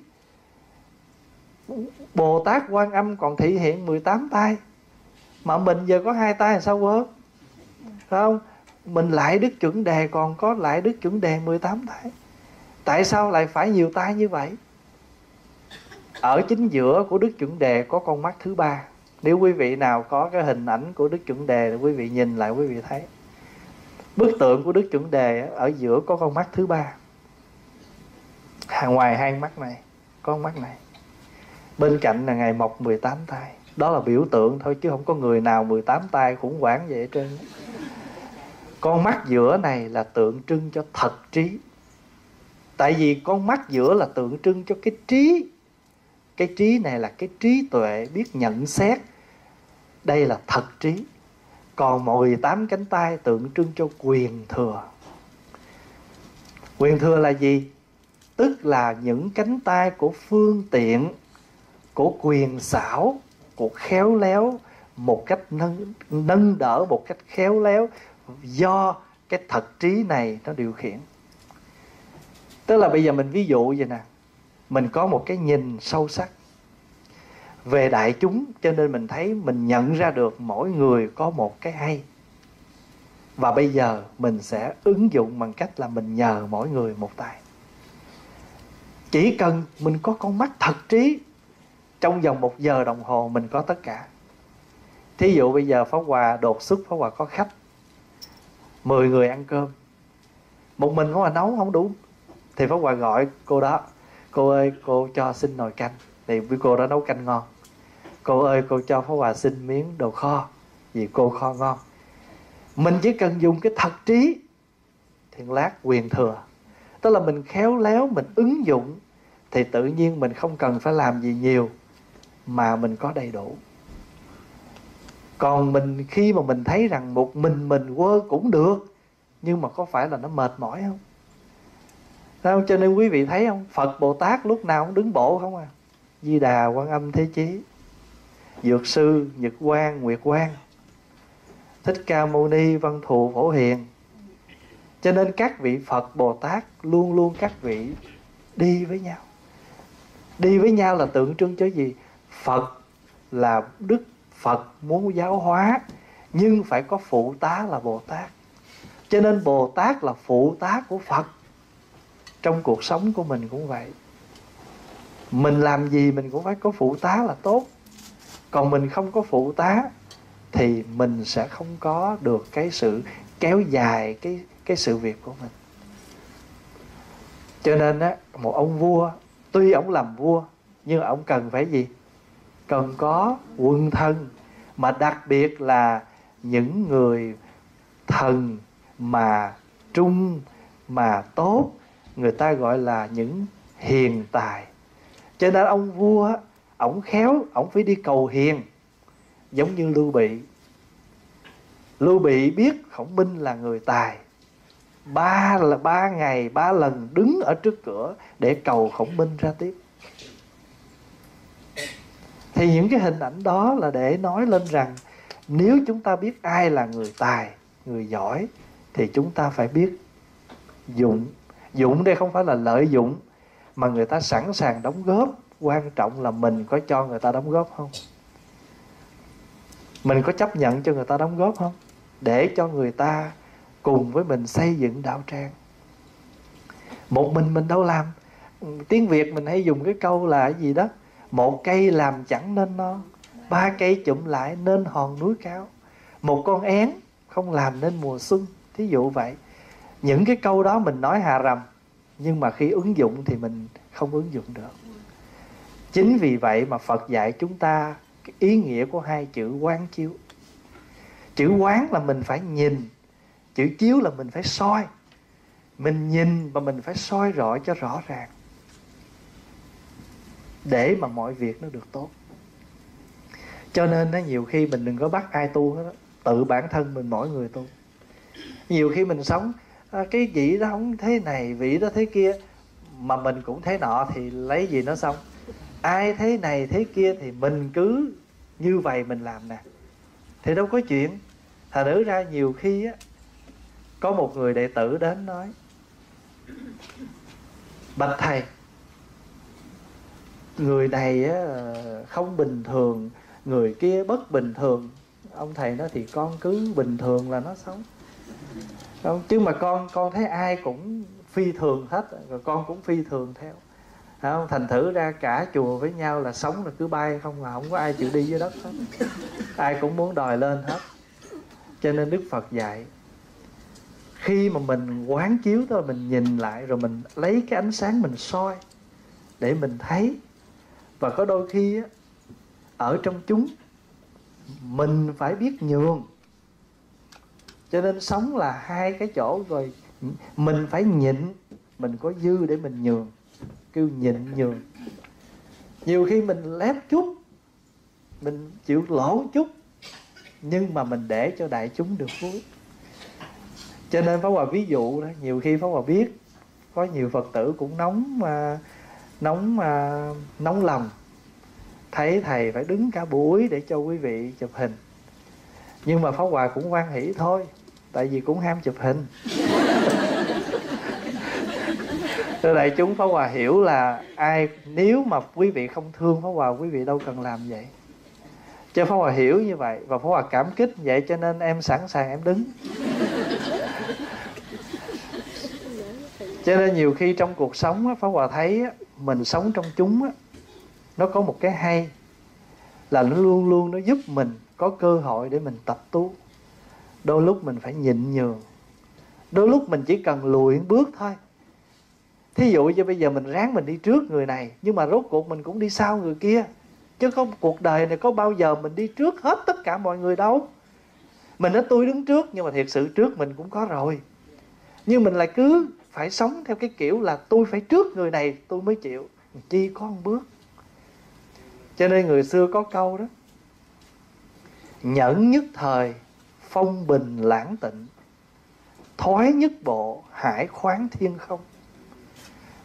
Speaker 2: Bồ Tát Quan Âm còn thị hiện 18 tay. Mà mình giờ có hai tay sao quơ phải không? Mình lại đức chuẩn đề còn có lại đức chuẩn đề 18 tay. Tại sao lại phải nhiều tay như vậy? Ở chính giữa của đức chuẩn đề có con mắt thứ ba. Nếu quý vị nào có cái hình ảnh của đức chuẩn đề thì quý vị nhìn lại, quý vị thấy. Bức tượng của đức chuẩn đề ở giữa có con mắt thứ ba ngoài hai mắt này, có mắt này. Bên cạnh là ngày mọc 18 tay. Đó là biểu tượng thôi, chứ không có người nào 18 tay khủng hoảng vậy hết trơn. Con mắt giữa này là tượng trưng cho thật trí. Tại vì con mắt giữa là tượng trưng cho cái trí. Cái trí này là cái trí tuệ biết nhận xét. Đây là thật trí. Còn 18 cánh tay tượng trưng cho quyền thừa. Quyền thừa là gì? Tức là những cánh tay của phương tiện, của quyền xảo, của khéo léo, một cách nâng nâng đỡ một cách khéo léo, do cái thật trí này nó điều khiển. Tức là bây giờ mình ví dụ vậy nè, mình có một cái nhìn sâu sắc về đại chúng, cho nên mình thấy mình nhận ra được mỗi người có một cái hay. Và bây giờ mình sẽ ứng dụng bằng cách là mình nhờ mỗi người một tay chỉ cần mình có con mắt thật trí, trong vòng một giờ đồng hồ mình có tất cả. Thí dụ bây giờ pháo hòa đột xuất pháo hòa có khách 10 người ăn cơm. Một mình pháo hòa nấu không đủ. Thì pháo hòa gọi cô đó, cô ơi, cô cho xin nồi canh. Thì với cô đó nấu canh ngon. Cô ơi, cô cho pháo hòa xin miếng đồ kho, vì cô kho ngon. Mình chỉ cần dùng cái thật trí, thì lát quyền thừa tức là mình khéo léo, mình ứng dụng, thì tự nhiên mình không cần phải làm gì nhiều, mà mình có đầy đủ. Còn mình, khi mà mình thấy rằng một mình mình quơ cũng được, nhưng mà có phải là nó mệt mỏi không? Sao? cho nên quý vị thấy không? Phật bồ tát lúc nào cũng đứng bộ không à? Di đà quan âm thế chí, dược sư, nhật quang, nguyệt quang, thích ca mâu ni, văn thù phổ hiền cho nên các vị phật bồ tát luôn luôn các vị đi với nhau. Đi với nhau là tượng trưng cho gì? Phật là đức phật muốn giáo hóa, nhưng phải có phụ tá là bồ tát. Cho nên bồ tát là phụ tá của phật. Trong cuộc sống của mình cũng vậy. Mình làm gì mình cũng phải có phụ tá là tốt. Còn mình không có phụ tá thì mình sẽ không có được cái sự kéo dài cái cái sự việc của mình. Cho nên á, một ông vua, tuy ông làm vua, nhưng ông cần phải gì? Cần có quân thân, mà đặc biệt là những người thần mà trung, mà tốt, người ta gọi là những hiền tài. Cho nên ông vua ổng khéo, ổng phải đi cầu hiền, giống như lưu bị. Lưu bị biết khổng minh là người tài ba là ba ngày, ba lần đứng ở trước cửa để cầu khổng minh ra tiếp. Thì những cái hình ảnh đó là để nói lên rằng, nếu chúng ta biết ai là người tài, người giỏi, thì chúng ta phải biết dụng. Dụng đây không phải là lợi dụng, mà người ta sẵn sàng đóng góp. Quan trọng là mình có cho người ta đóng góp không? Mình có chấp nhận cho người ta đóng góp không? Để cho người ta cùng với mình xây dựng đạo tràng. Một mình mình đâu làm. Tiếng việt mình hay dùng cái câu là cái gì đó? Một cây làm chẳng nên non ba cây chụm lại nên hòn núi cao. Một con én không làm nên mùa xuân. Thí dụ vậy. Những cái câu đó mình nói hà rầm, nhưng mà khi ứng dụng thì mình không ứng dụng được. Chính vì vậy mà phật dạy chúng ta cái ý nghĩa của hai chữ quán chiếu. Chữ quán là mình phải nhìn chữ chiếu là mình phải soi. Mình nhìn và mình phải soi rõ cho rõ ràng. Để mà mọi việc nó được tốt. Cho nên nó nhiều khi mình đừng có bắt ai tu hết đó. tự bản thân mình mỗi người tu. Nhiều khi mình sống à, cái vị đó không thế này vị đó thế kia mà mình cũng thế nọ thì lấy gì nó xong. Ai thế này thế kia thì mình cứ như vậy mình làm nè. Thì đâu có chuyện. Thà nữ ra nhiều khi á có một người đệ tử đến nói, bạch thầy, người này không bình thường, người kia bất bình thường. Ông thầy nói, thì con cứ bình thường là nó sống. Không, chứ mà con con thấy ai cũng phi thường hết, rồi con cũng phi thường theo. Không? thành thử ra cả chùa với nhau là sống là cứ bay không mà không có ai chịu đi dưới đất hết. Ai cũng muốn đòi lên hết. Cho nên đức phật dạy khi mà mình quán chiếu đó mình nhìn lại rồi mình lấy cái ánh sáng mình soi để mình thấy. Và có đôi khi á, ở trong chúng mình phải biết nhường. Cho nên sống là hai cái chỗ rồi mình phải nhịn mình có dư để mình nhường. Kêu nhịn nhường. Nhiều khi mình lép chút mình chịu lỗ chút nhưng mà mình để cho đại chúng được vui cho nên pháp hòa ví dụ đó, nhiều khi pháp hòa biết, có nhiều phật tử cũng nóng mà nóng mà nóng lòng thấy thầy phải đứng cả buổi để cho quý vị chụp hình nhưng mà pháp hòa cũng quan hỷ thôi, tại vì cũng ham chụp hình Thưa đại chúng, Pháp Hòa hiểu là ai, nếu mà quý vị không thương Pháp Hòa, quý vị đâu cần làm vậy. Cho Pháp Hòa hiểu như vậy, và Pháp Hòa cảm kích vậy, cho nên em sẵn sàng em đứng cho nên nhiều khi trong cuộc sống Pháp Hòa thấy mình sống trong chúng nó có một cái hay là nó luôn luôn nó giúp mình có cơ hội để mình tập tu. Đôi lúc mình phải nhịn nhường. Đôi lúc mình chỉ cần lùi bước thôi. Thí dụ như bây giờ mình ráng mình đi trước người này, nhưng mà rốt cuộc mình cũng đi sau người kia. Chứ không, cuộc đời này có bao giờ mình đi trước hết tất cả mọi người đâu. Mình nói, tôi đứng trước, nhưng mà thiệt sự trước mình cũng có rồi. Nhưng mình lại cứ phải sống theo cái kiểu là tôi phải trước người này, tôi mới chịu. Chi có một bước. Cho nên người xưa có câu đó, nhẫn nhất thời, phong bình lãng tịnh. Thoái nhất bộ, hải khoáng thiên không.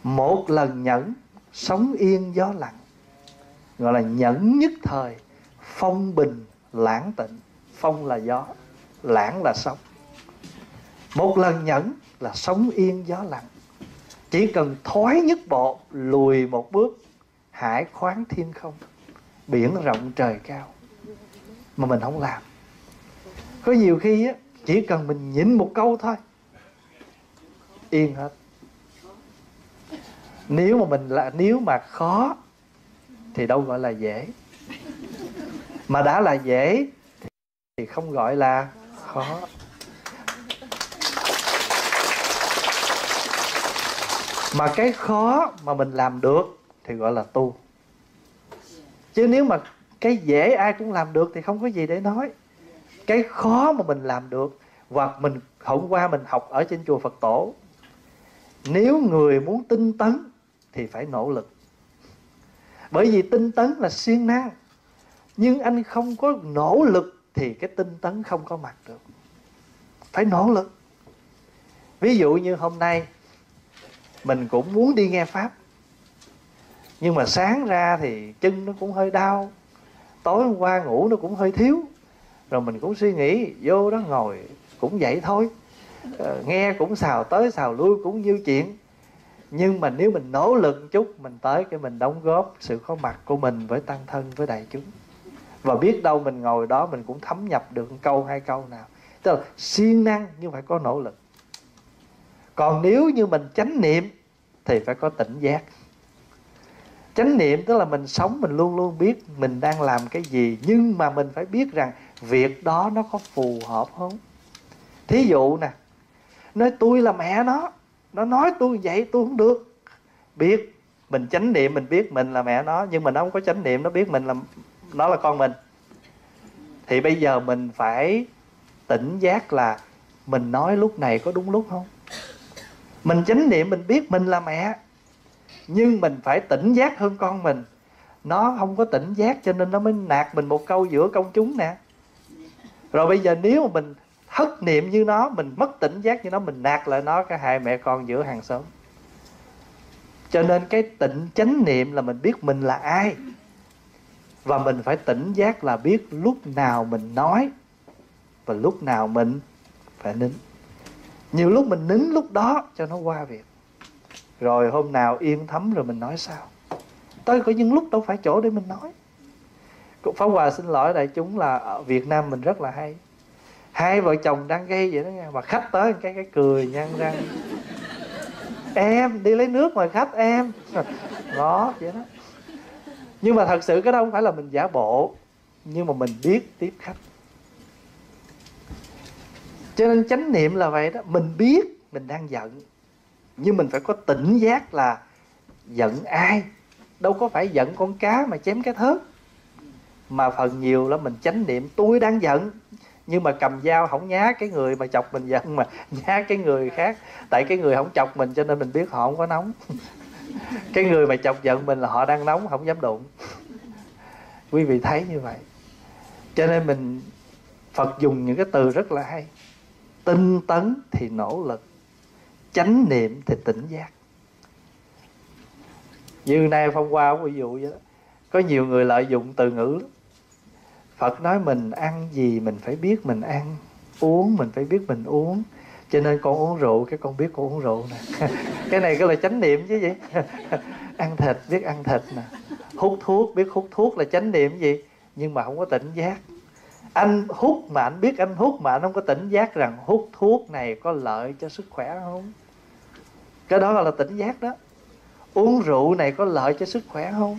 Speaker 2: Một lần nhẫn, sống yên gió lặng. Gọi là nhẫn nhất thời, phong bình lãng tịnh. Phong là gió, lãng là sóng. Một lần nhẫn là sống yên gió lặng. Chỉ cần thoái nhất bộ, lùi một bước, hải khoáng thiên không, biển rộng trời cao, mà mình không làm. Có nhiều khi á, chỉ cần mình nhịn một câu thôi, yên hết. Nếu mà mình là, nếu mà khó, thì đâu gọi là dễ. Mà đã là dễ, thì không gọi là khó. Mà cái khó mà mình làm được thì gọi là tu. Chứ nếu mà cái dễ ai cũng làm được thì không có gì để nói. Cái khó mà mình làm được hoặc mình hôm qua mình học ở trên chùa Phật tổ, nếu người muốn tinh tấn thì phải nỗ lực. Bởi vì tinh tấn là siêng năng, nhưng anh không có nỗ lực thì cái tinh tấn không có mặt được. Phải nỗ lực. Ví dụ như hôm nay mình cũng muốn đi nghe pháp. Nhưng mà sáng ra thì chân nó cũng hơi đau. Tối hôm qua ngủ nó cũng hơi thiếu. Rồi mình cũng suy nghĩ, vô đó ngồi cũng vậy thôi. Ờ, nghe cũng xào tới xào lui cũng như chuyện. Nhưng mà nếu mình nỗ lực một chút, mình tới cái mình đóng góp sự có mặt của mình với tăng thân, với đại chúng. Và biết đâu mình ngồi đó mình cũng thấm nhập được một câu, hai câu nào. Tức là siêng năng nhưng phải có nỗ lực. Còn nếu như mình chánh niệm thì phải có tỉnh giác. Chánh niệm tức là mình sống, mình luôn luôn biết mình đang làm cái gì, nhưng mà mình phải biết rằng việc đó nó có phù hợp không? Thí dụ nè, nói tôi là mẹ nó nó nói tôi vậy tôi không được biết mình chánh niệm, mình biết mình là mẹ nó, nhưng mà nó không có chánh niệm, nó biết mình là, nó là con mình. Thì bây giờ mình phải tỉnh giác là mình nói lúc này có đúng lúc không? Mình chánh niệm, mình biết mình là mẹ, nhưng mình phải tỉnh giác hơn con mình. Nó không có tỉnh giác cho nên nó mới nạt mình một câu giữa công chúng nè. Rồi bây giờ nếu mà mình thất niệm như nó, mình mất tỉnh giác như nó, mình nạt lại nó, cái hai mẹ con giữa hàng xóm. Cho nên cái tịnh chánh niệm là mình biết mình là ai. Và mình phải tỉnh giác là biết lúc nào mình nói và lúc nào mình phải nín nhiều lúc mình nín lúc đó cho nó qua việc. Rồi hôm nào yên thấm rồi mình nói sao? Tới có những lúc đâu phải chỗ để mình nói. Pháp Hòa xin lỗi đại chúng là ở Việt Nam mình rất là hay. Hai vợ chồng đang gây vậy đó nha. Mà khách tới cái cái cười nhăn răng. Em, đi lấy nước mời khách, em. Đó, vậy đó. Nhưng mà thật sự cái đó không phải là mình giả bộ. Nhưng mà mình biết tiếp khách cho nên chánh niệm là vậy đó. Mình biết mình đang giận, nhưng mình phải có tỉnh giác là giận ai? Đâu có phải giận con cá mà chém cái thớt. Mà phần nhiều là mình chánh niệm, tôi đang giận. Nhưng mà cầm dao không nhá cái người mà chọc mình giận mà nhá cái người khác. Tại cái người không chọc mình cho nên mình biết họ không có nóng. Cái người mà chọc giận mình là họ đang nóng không dám đụng. Quý vị thấy như vậy. Cho nên mình, phật dùng những cái từ rất là hay tinh tấn thì nỗ lực, chánh niệm thì tỉnh giác. Như nay phong qua ví dụ vậy đó, có nhiều người lợi dụng từ ngữ lắm. phật nói mình ăn gì mình phải biết mình ăn, uống mình phải biết mình uống. Cho nên con uống rượu cái con biết con uống rượu nè. Cái này cái là chánh niệm chứ gì? Ăn thịt biết ăn thịt nè. Hút thuốc biết hút thuốc là chánh niệm gì? Nhưng mà không có tỉnh giác anh hút mà, anh biết anh hút mà, anh không có tỉnh giác rằng hút thuốc này có lợi cho sức khỏe không? Cái đó gọi là tỉnh giác đó. Uống rượu này có lợi cho sức khỏe không?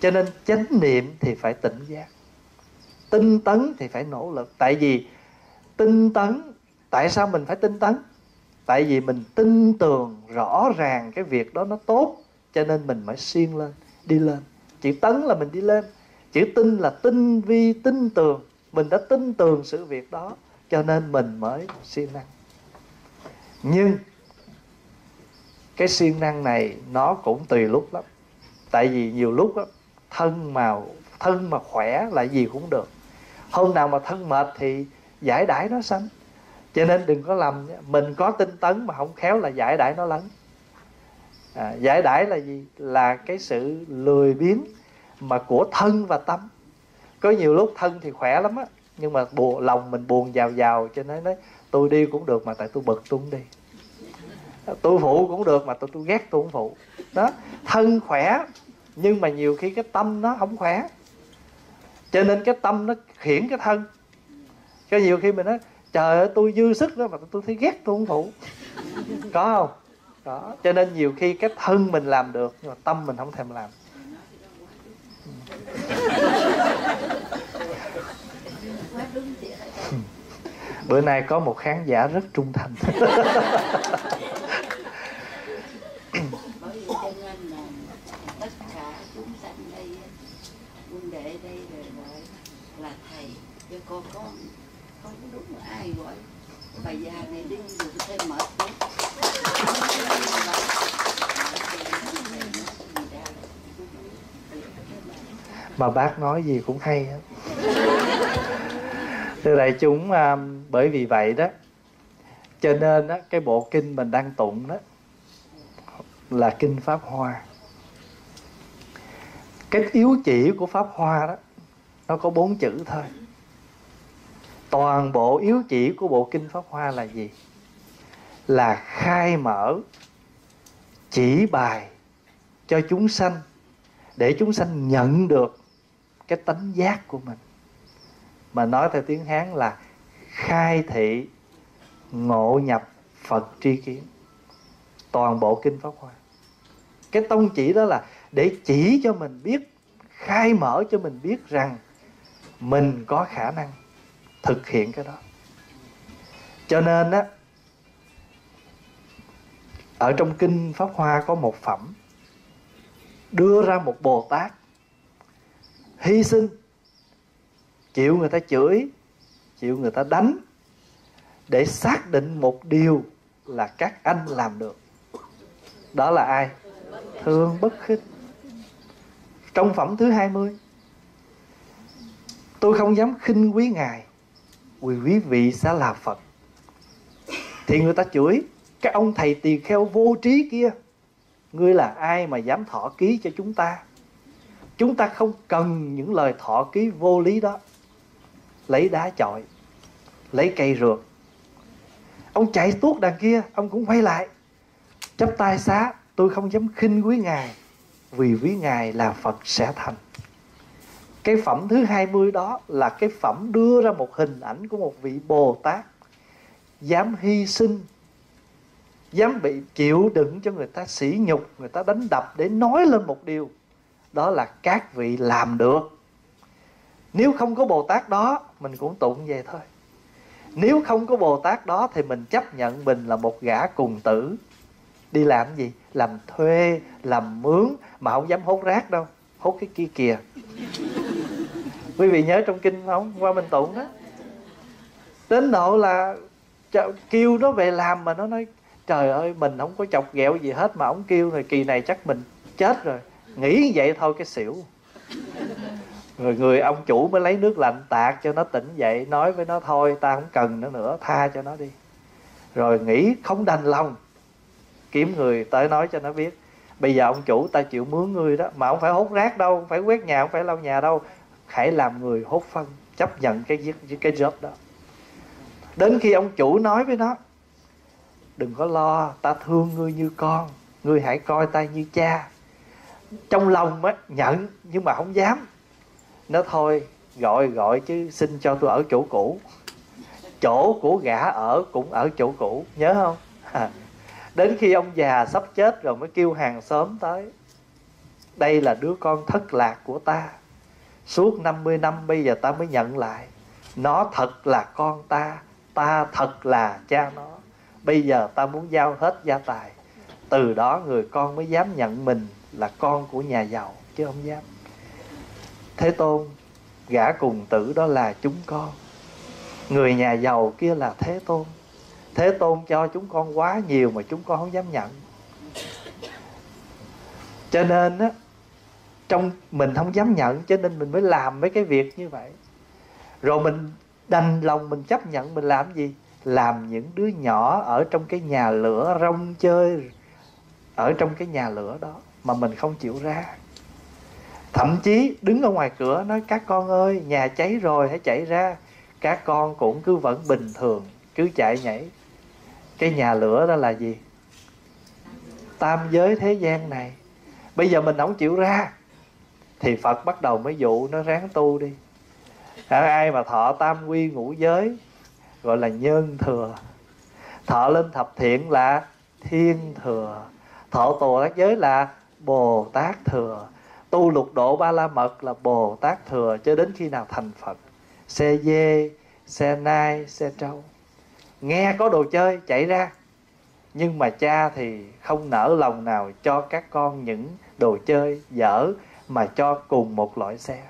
Speaker 2: Cho nên chánh niệm thì phải tỉnh giác. Tinh tấn thì phải nỗ lực. Tại vì tinh tấn, tại sao mình phải tinh tấn? Tại vì mình tin tưởng rõ ràng cái việc đó nó tốt, cho nên mình mới siêng lên, đi lên. Chữ tấn là mình đi lên. Chữ tin là tinh vi tin tường mình đã tin tưởng sự việc đó cho nên mình mới siêng năng. Nhưng cái siêng năng này nó cũng tùy lúc lắm. Tại vì nhiều lúc đó, thân mà thân mà khỏe là gì cũng được. Hôm nào mà thân mệt thì giải đãi nó sanh. Cho nên đừng có lầm mình có tinh tấn mà không khéo là giải đãi nó lấn à, giải đãi là gì? Là cái sự lười biếng mà của thân và tâm có nhiều lúc thân thì khỏe lắm á, nhưng mà buồn, lòng mình buồn giàu giàu cho nên nói, tôi đi cũng được mà, tại tôi bực tôi không đi. Tôi phụ cũng được mà, tôi tôi ghét tôi không phụ. Đó, thân khỏe, nhưng mà nhiều khi cái tâm nó không khỏe. Cho nên cái tâm nó khiển cái thân. Cho nhiều khi mình nói, trời ơi, tôi dư sức đó mà tôi thấy ghét tôi không phụ. Có không? Đó, cho nên nhiều khi cái thân mình làm được, nhưng mà tâm mình không thèm làm. Bữa nay có một khán giả rất trung thành.
Speaker 4: Con con không có đúng là ai gọi bà già này đi được thêm mệt nữa
Speaker 2: mà bác nói gì cũng hay hết thưa đại chúng à, bởi vì vậy đó cho nên đó, cái bộ kinh mình đang tụng đó là kinh pháp hoa. Cái yếu chỉ của pháp hoa đó nó có bốn chữ thôi. Toàn bộ yếu chỉ của bộ kinh pháp hoa là gì? Là khai mở chỉ bài cho chúng sanh để chúng sanh nhận được cái tánh giác của mình mà nói theo tiếng hán là khai thị ngộ nhập phật tri kiến. Toàn bộ kinh pháp hoa. Cái tông chỉ đó là để chỉ cho mình biết, khai mở cho mình biết rằng mình có khả năng thực hiện cái đó. Cho nên á, ở trong kinh pháp hoa có một phẩm đưa ra một bồ tát hy sinh chịu người ta chửi, chịu người ta đánh để xác định một điều là các anh làm được. Đó là ai? Thương bất khích trong phẩm thứ 20 tôi không dám khinh quý ngài, vì quý vị sẽ là Phật. Thì người ta chửi, cái ông thầy tỳ kheo vô trí kia, ngươi là ai mà dám thọ ký cho chúng ta? Chúng ta không cần những lời thọ ký vô lý đó lấy đá chọi, lấy cây rượt. Ông chạy tuốt đằng kia, ông cũng quay lại. Chắp tay xá, tôi không dám khinh quý ngài, vì quý ngài là phật sẽ thành. Cái phẩm thứ 20 đó là cái phẩm đưa ra một hình ảnh của một vị Bồ Tát, dám hy sinh, dám bị chịu đựng cho người ta sỉ nhục, người ta đánh đập để nói lên một điều, đó là các vị làm được nếu không có bồ tát đó, mình cũng tụng về thôi. Nếu không có bồ tát đó thì mình chấp nhận mình là một gã cùng tử. Đi làm gì? Làm thuê, làm mướn, mà không dám hốt rác đâu. Hốt cái kia kìa. Quý vị nhớ trong kinh không? Qua mình tụng đó. Đến độ là kêu nó về làm mà nó nói, trời ơi, mình không có chọc ghẹo gì hết mà ông kêu rồi, kỳ này chắc mình chết rồi. Nghĩ vậy thôi cái xỉu rồi người ông chủ mới lấy nước lạnh tạt cho nó tỉnh dậy, nói với nó, thôi, ta không cần nó nữa, tha cho nó đi. Rồi nghĩ không đành lòng, kiếm người tới nói cho nó biết, bây giờ ông chủ ta chịu mướn ngươi đó, mà không phải hốt rác đâu, không phải quét nhà, không phải lau nhà đâu, hãy làm người hốt phân, chấp nhận cái cái job đó. Đến khi ông chủ nói với nó, đừng có lo, ta thương ngươi như con, ngươi hãy coi ta như cha. Trong lòng á nhận nhưng mà không dám nó thôi, gọi gọi chứ xin cho tôi ở chỗ cũ. Chỗ của gã ở cũng ở chỗ cũ, nhớ không? À. đến khi ông già sắp chết rồi mới kêu hàng xóm tới. Đây là đứa con thất lạc của ta. Suốt 50 năm bây giờ ta mới nhận lại. Nó thật là con ta ta thật là cha nó. Bây giờ ta muốn giao hết gia tài. Từ đó người con mới dám nhận mình là con của nhà giàu, chứ không dám thế tôn, gã cùng tử đó là chúng con. Người nhà giàu kia là thế tôn. Thế tôn cho chúng con quá nhiều mà chúng con không dám nhận. Cho nên á, trong mình không dám nhận, cho nên mình mới làm mấy cái việc như vậy. Rồi mình đành lòng mình chấp nhận, mình làm gì? Làm những đứa nhỏ ở trong cái nhà lửa rong chơi, ở trong cái nhà lửa đó mà mình không chịu ra thậm chí đứng ở ngoài cửa nói, các con ơi, nhà cháy rồi hãy chạy ra. Các con cũng cứ vẫn bình thường, cứ chạy nhảy. Cái nhà lửa đó là gì? Tam giới thế gian này. Bây giờ mình không chịu ra. Thì phật bắt đầu mới dụ nó ráng tu đi. Ai mà thọ tam quy ngũ giới, gọi là nhân thừa? Thọ lên thập thiện là thiên thừa. Thọ tù các giới là bồ tát thừa tu lục độ ba la mật là bồ tát thừa, cho đến khi nào thành phật. Xe dê, xe nai, xe trâu. Nghe có đồ chơi, chạy ra. Nhưng mà cha thì không nở lòng nào cho các con những đồ chơi dở mà cho cùng một loại xe.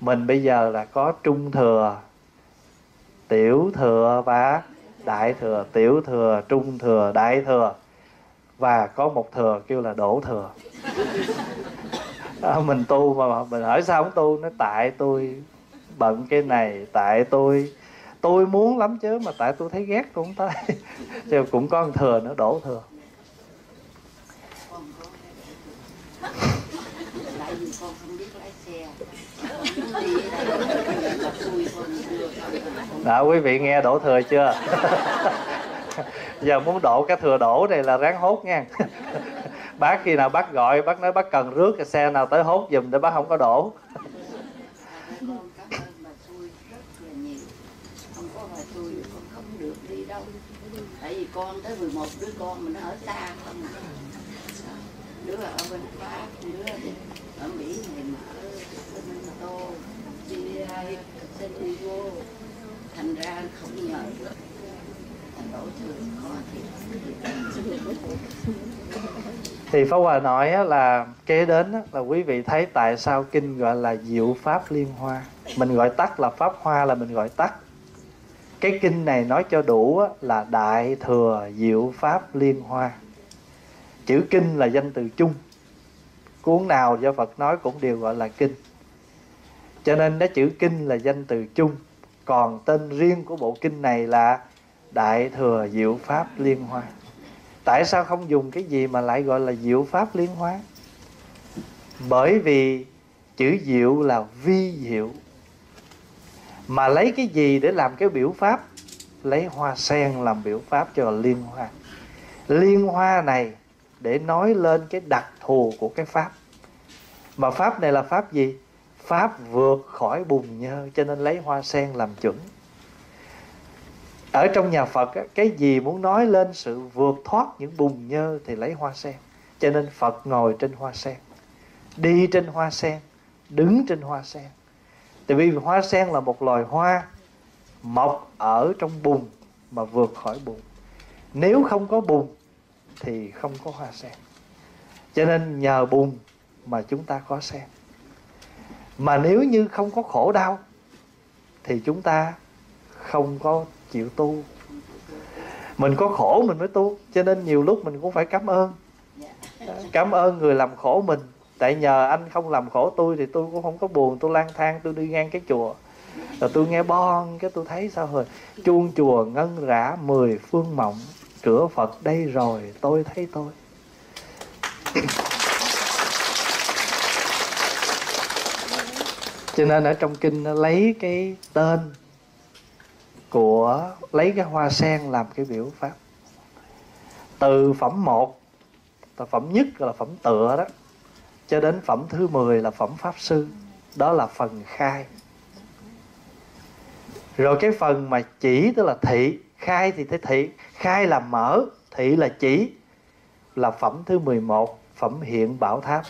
Speaker 2: Mình bây giờ là có trung thừa, tiểu thừa và đại thừa, tiểu thừa, trung thừa, đại thừa. Và có một thừa kêu là đổ thừa à, mình tu mà mình hỏi sao không tu? Nó tại tôi bận cái này tại tôi tôi muốn lắm chứ mà tại tôi thấy ghét tôi không tới thì cũng có một thừa nữa đổ thừa. Đó quý vị nghe đổ thừa chưa? Giờ muốn đổ cái thừa đổ này là ráng hốt nha bác khi nào bác gọi, bác nói bác cần rước cái xe nào tới hốt giùm để bác không có đổ.
Speaker 4: Tại vì con tới 11 đứa con mình ở xa không đứa ở bên pháp đứa ở mỹ này mà ở bên tô đi ai san diego thành ra không nhờ được thành đổ thường có
Speaker 2: thì Pháp Hòa nói là kế đến là quý vị thấy tại sao kinh gọi là diệu pháp liên hoa. Mình gọi tắt là pháp hoa là mình gọi tắt cái kinh này nói cho đủ là đại thừa diệu pháp liên hoa. Chữ kinh là danh từ chung. Cuốn nào do Phật nói cũng đều gọi là kinh. Cho nên đó chữ kinh là danh từ chung. Còn tên riêng của bộ kinh này là đại thừa diệu pháp liên hoa tại sao không dùng cái gì mà lại gọi là diệu pháp liên hoa bởi vì chữ diệu là vi diệu. Mà lấy cái gì để làm cái biểu pháp? Lấy hoa sen làm biểu pháp cho là liên hoa. Liên hoa này để nói lên cái đặc thù của cái pháp. Mà pháp này là pháp gì? Pháp vượt khỏi bùn nhơ, cho nên lấy hoa sen làm chuẩn ở trong nhà Phật cái gì muốn nói lên sự vượt thoát những bùn nhơ thì lấy hoa sen. Cho nên Phật ngồi trên hoa sen, đi trên hoa sen, đứng trên hoa sen. Tại vì hoa sen là một loài hoa mọc ở trong bùn mà vượt khỏi bùn. Nếu không có bùn thì không có hoa sen. Cho nên nhờ bùn mà chúng ta có sen. Mà nếu như không có khổ đau thì chúng ta không có chịu tu. Mình có khổ mình mới tu, cho nên nhiều lúc mình cũng phải cảm ơn. Cảm ơn người làm khổ mình. Tại nhờ anh không làm khổ tôi thì tôi cũng không có buồn, tôi lang thang, tôi đi ngang cái chùa. Rồi tôi nghe bon, cái tôi thấy sao rồi? Chuông chùa ngân rã mười phương mộng, cửa phật đây rồi, tôi thấy tôi. Cho nên ở trong kinh nó lấy cái tên của lấy cái hoa sen làm cái biểu pháp. Từ phẩm 1 là phẩm nhất là phẩm tựa đó, cho đến phẩm thứ 10 là phẩm pháp sư. Đó là phần khai. Rồi cái phần mà chỉ tức là thị, khai thì thế thị, khai là mở, thị là chỉ, là phẩm thứ 11 phẩm hiện bảo tháp.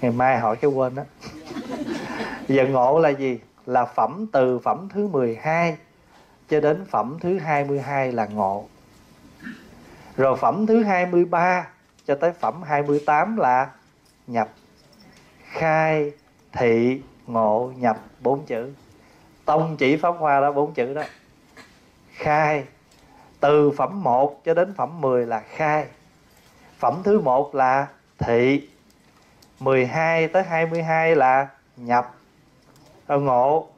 Speaker 2: Ngày mai hỏi cái quên đó giờ ngộ là gì? Là phẩm từ phẩm thứ 12 cho đến phẩm thứ 22 là ngộ. Rồi phẩm thứ 23 cho tới phẩm 28 là nhập. Khai, thị, ngộ, nhập, bốn chữ. Tông chỉ pháp hoa đó, bốn chữ đó. Khai, từ phẩm 1 cho đến phẩm 10 là khai. Phẩm thứ một là thị 12 tới 22 là nhập. Rồi ngộ,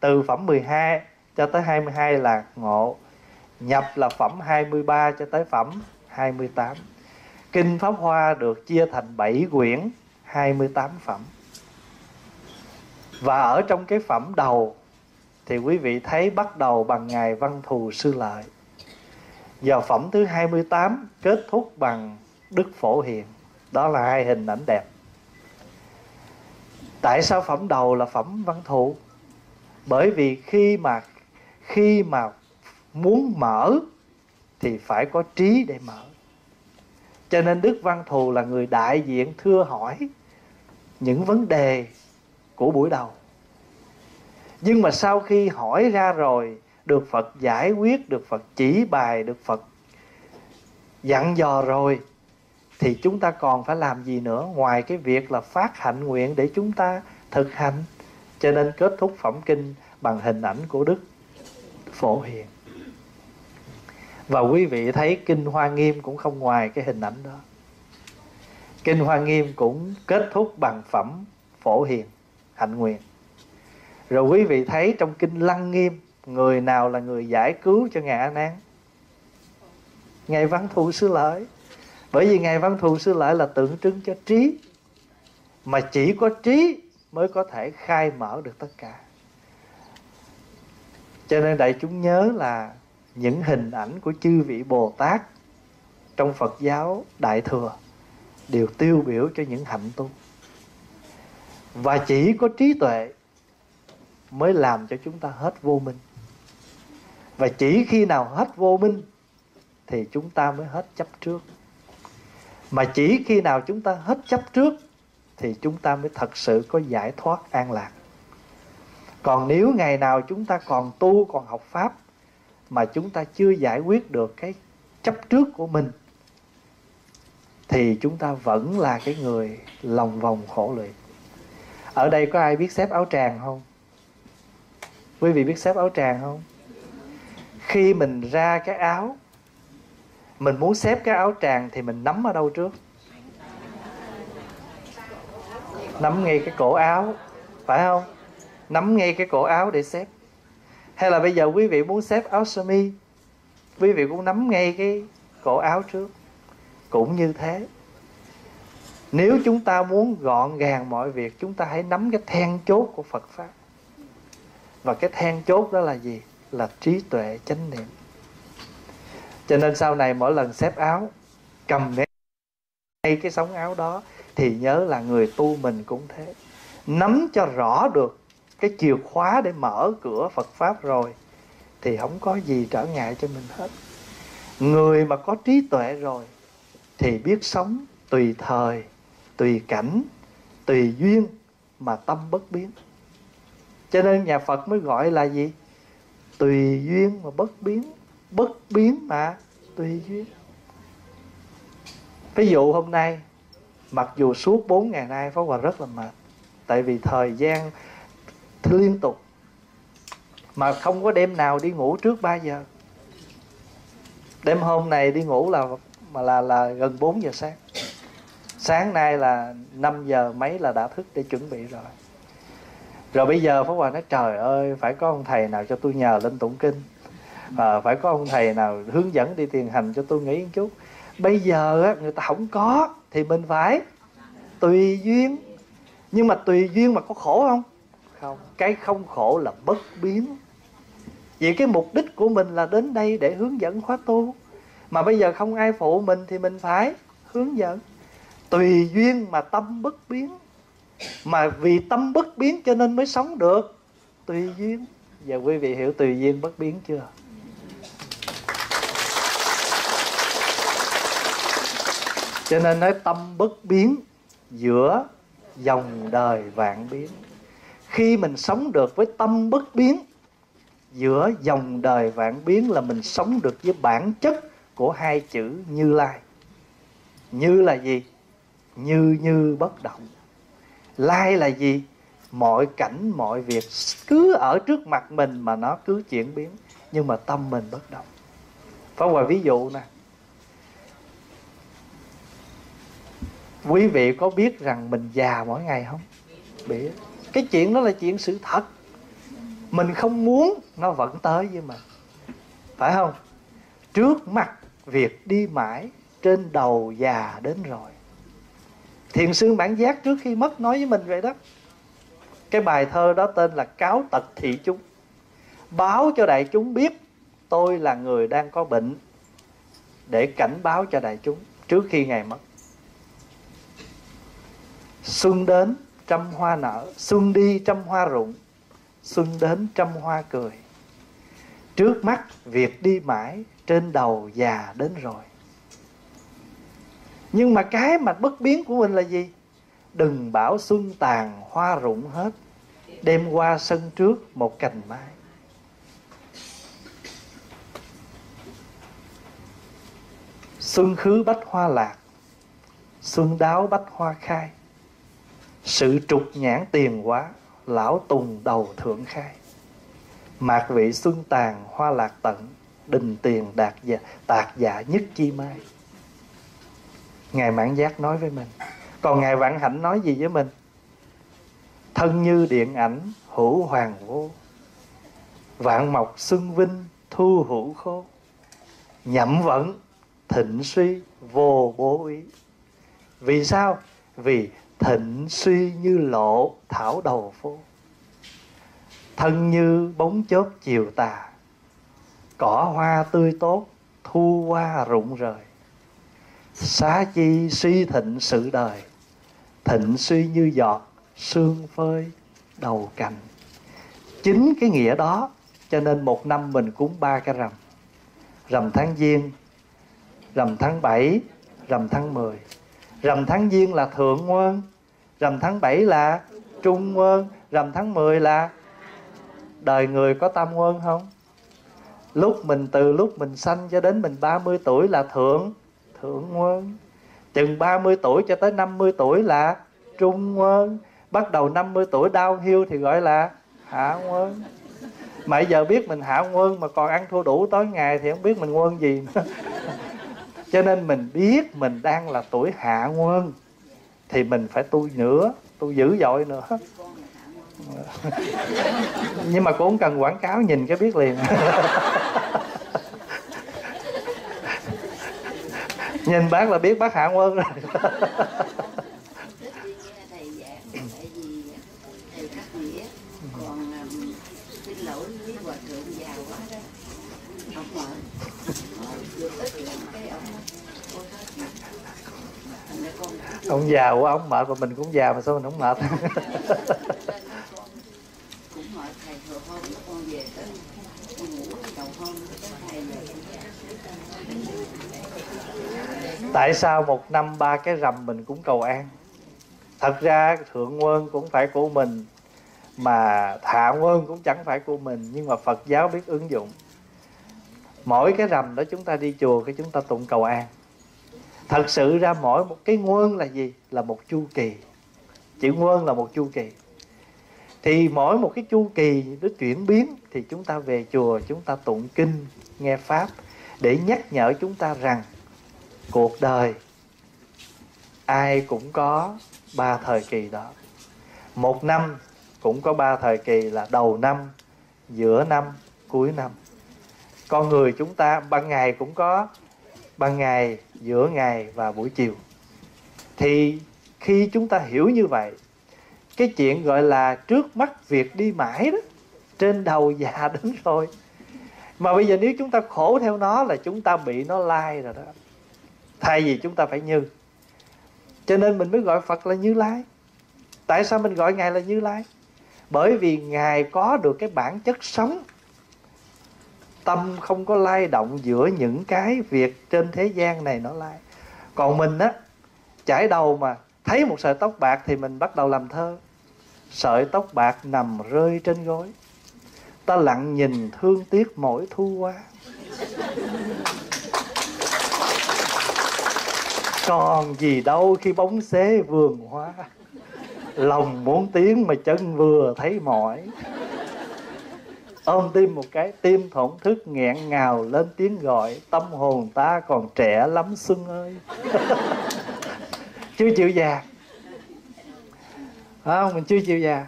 Speaker 2: từ phẩm 12 cho tới 22 là ngộ. Nhập là phẩm 23 cho tới phẩm 28 kinh pháp hoa được chia thành 7 quyển 28 phẩm. Và ở trong cái phẩm đầu thì quý vị thấy bắt đầu bằng ngài văn thù sư lợi. Và phẩm thứ 28 kết thúc bằng đức phổ hiền. Đó là hai hình ảnh đẹp tại sao phẩm đầu là phẩm văn thù bởi vì khi mà khi mà muốn mở thì phải có trí để mở. Cho nên đức văn thù là người đại diện thưa hỏi những vấn đề của buổi đầu. Nhưng mà sau khi hỏi ra rồi, được phật giải quyết, được phật chỉ bài, được phật dặn dò rồi thì chúng ta còn phải làm gì nữa? Ngoài cái việc là phát hạnh nguyện để chúng ta thực hành. Cho nên kết thúc phẩm kinh bằng hình ảnh của đức phổ hiền. Và quý vị thấy kinh hoa nghiêm cũng không ngoài cái hình ảnh đó. Kinh hoa nghiêm cũng kết thúc bằng phẩm phổ hiền, hạnh nguyện. Rồi quý vị thấy trong kinh lăng nghiêm, người nào là người giải cứu cho ngài a nan ngài văn thù sư lợi bởi vì ngài văn thù sư lợi là tượng trưng cho trí. Mà chỉ có trí mới có thể khai mở được tất cả. Cho nên đại chúng nhớ là những hình ảnh của chư vị bồ tát trong phật giáo đại thừa đều tiêu biểu cho những hạnh tu. Và chỉ có trí tuệ mới làm cho chúng ta hết vô minh. Và chỉ khi nào hết vô minh thì chúng ta mới hết chấp trước mà chỉ khi nào chúng ta hết chấp trước thì chúng ta mới thật sự có giải thoát an lạc. Còn nếu ngày nào chúng ta còn tu, còn học pháp mà chúng ta chưa giải quyết được cái chấp trước của mình, thì chúng ta vẫn là cái người lòng vòng khổ luyện. Ở đây có ai biết xếp áo tràng không? Quý vị biết xếp áo tràng không? Khi mình ra cái áo mình muốn xếp cái áo tràng thì mình nắm ở đâu trước? Nắm ngay cái cổ áo, phải không? Nắm ngay cái cổ áo để xếp. Hay là bây giờ quý vị muốn xếp áo sơ mi, quý vị cũng nắm ngay cái cổ áo trước. Cũng như thế. Nếu chúng ta muốn gọn gàng mọi việc, chúng ta hãy nắm cái then chốt của phật pháp. Và cái then chốt đó là gì? Là trí tuệ chánh niệm cho nên sau này mỗi lần xếp áo, cầm ngay cái sống áo đó, thì nhớ là người tu mình cũng thế. Nắm cho rõ được cái chìa khóa để mở cửa Phật pháp rồi, thì không có gì trở ngại cho mình hết. Người mà có trí tuệ rồi, thì biết sống tùy thời, tùy cảnh, tùy duyên mà tâm bất biến. Cho nên nhà Phật mới gọi là gì? Tùy duyên mà bất biến bất biến mà tùy duyên. Ví dụ hôm nay, mặc dù suốt 4 ngày nay Pháp Hòa rất là mệt, tại vì thời gian liên tục mà không có đêm nào đi ngủ trước 3 giờ. Đêm hôm này đi ngủ là, mà là là gần 4 giờ sáng. Sáng nay là 5 giờ mấy là đã thức để chuẩn bị rồi. Rồi bây giờ Pháp Hòa nói, trời ơi, phải có ông thầy nào cho tôi nhờ lên tụng kinh và phải có ông thầy nào hướng dẫn đi tiền hành cho tôi nghĩ một chút. Bây giờ á, người ta không có thì mình phải tùy duyên. Nhưng mà tùy duyên mà có khổ không? Không. Cái không khổ là bất biến. Vì cái mục đích của mình là đến đây để hướng dẫn khóa tu. Mà bây giờ không ai phụ mình thì mình phải hướng dẫn. Tùy duyên mà tâm bất biến. Mà vì tâm bất biến cho nên mới sống được. Tùy duyên. Giờ quý vị hiểu tùy duyên bất biến chưa cho nên nói tâm bất biến, giữa dòng đời vạn biến. Khi mình sống được với tâm bất biến, giữa dòng đời vạn biến là mình sống được với bản chất của hai chữ như lai. Như là gì? Như như bất động. Lai là gì? Mọi cảnh, mọi việc cứ ở trước mặt mình mà nó cứ chuyển biến, nhưng mà tâm mình bất động. Phá Hòa ví dụ nè Quý vị có biết rằng mình già mỗi ngày không? Biết Cái chuyện đó là chuyện sự thật. Mình không muốn Nó vẫn tới với mình. Phải không? Trước mặt việc đi mãi, Trên đầu già đến rồi. Thiền sư bản giác trước khi mất nói với mình vậy đó. Cái bài thơ đó tên là Cáo tật thị chúng. Báo cho đại chúng biết Tôi là người đang có bệnh Để cảnh báo cho đại chúng Trước khi ngày mất. Xuân đến trăm hoa nở, Xuân đi trăm hoa rụng, Xuân đến trăm hoa cười. Trước mắt việc đi mãi, Trên đầu già đến rồi. Nhưng mà cái mà bất biến của mình là gì? Đừng bảo xuân tàn hoa rụng hết, Đem qua sân trước một cành mai. Xuân khứ bách hoa lạc, Xuân đáo bách hoa khai sự trục nhãn tiền quá Lão tùng đầu thượng khai. Mạc vị xuân tàn hoa lạc tận Đình tiền đạt dạ, tạc dạ nhất chi mai. Ngài Mãn Giác nói với mình Còn Ngài Vạn Hạnh nói gì với mình? Thân như điện ảnh hữu hoàng vô. Vạn mộc xuân vinh thu hữu khô. Nhậm vẫn thịnh suy vô bố ý. Vì sao? Vì thịnh suy như lộ thảo đầu phố. Thân như bóng chớp chiều tà, cỏ hoa tươi tốt thu hoa rụng rời. Xá chi suy thịnh sự đời, thịnh suy như giọt sương phơi đầu cành. Chính cái nghĩa đó, cho nên một năm mình cúng ba cái rằm. Rằm tháng giêng, rằm tháng 7 rằm tháng 10 rằm tháng giêng là thượng nguyên rằm tháng 7 là trung quân, rằm tháng 10 là đời người có tam quân không? Lúc mình từ lúc mình sanh cho đến mình 30 tuổi là thượng thượng quân. Chừng 30 tuổi cho tới 50 tuổi là trung quân. Bắt đầu 50 tuổi đau hiu thì gọi là hạ quân. Mà giờ biết mình hạ quân mà còn ăn thua đủ tối ngày thì không biết mình quân gì nữa. Cho nên mình biết mình đang là tuổi hạ quân thì mình phải tu nữa, tu dữ dội nữa. Nhưng mà cũng không cần quảng cáo, nhìn cái biết liền. Nhìn bác là biết bác hạ quân rồi. ông già của ông mệt mà mình cũng già mà sao mình không mệt? Tại sao một năm ba cái rằm mình cũng cầu an? Thật ra thượng quân cũng phải của mình, mà hạ quân cũng chẳng phải của mình, nhưng mà phật giáo biết ứng dụng. Mỗi cái rằm đó chúng ta đi chùa cái chúng ta tụng cầu an thật sự ra mỗi một cái nguồn là gì? Là một chu kỳ. Chữ nguồn là một chu kỳ. Thì mỗi một cái chu kỳ nó chuyển biến thì chúng ta về chùa, chúng ta tụng kinh, nghe pháp để nhắc nhở chúng ta rằng cuộc đời ai cũng có ba thời kỳ đó. Một năm cũng có ba thời kỳ là đầu năm, giữa năm, cuối năm. Con người chúng ta ban ngày cũng có, ban ngày giữa ngày và buổi chiều. Thì khi chúng ta hiểu như vậy, cái chuyện gọi là trước mắt việc đi mãi đó, trên đầu già đến rồi. Mà bây giờ nếu chúng ta khổ theo nó là chúng ta bị nó lai rồi đó. Thay vì chúng ta phải như cho nên mình mới gọi phật là như lai. Tại sao mình gọi ngài là như lai? Bởi vì ngài có được cái bản chất sống tâm không có lay động giữa những cái việc trên thế gian này nó lay. Còn mình á, chải đầu mà thấy một sợi tóc bạc thì mình bắt đầu làm thơ. Sợi tóc bạc nằm rơi trên gối. Ta lặng nhìn thương tiếc mỗi thu qua. Còn gì đâu khi bóng xế vườn hoa. Lòng muốn tiếng mà chân vừa thấy mỏi ôm tim một cái tim thổn thức nghẹn ngào lên tiếng gọi, tâm hồn ta còn trẻ lắm xuân ơi. Chưa chịu già. Không? Mình chưa chịu già.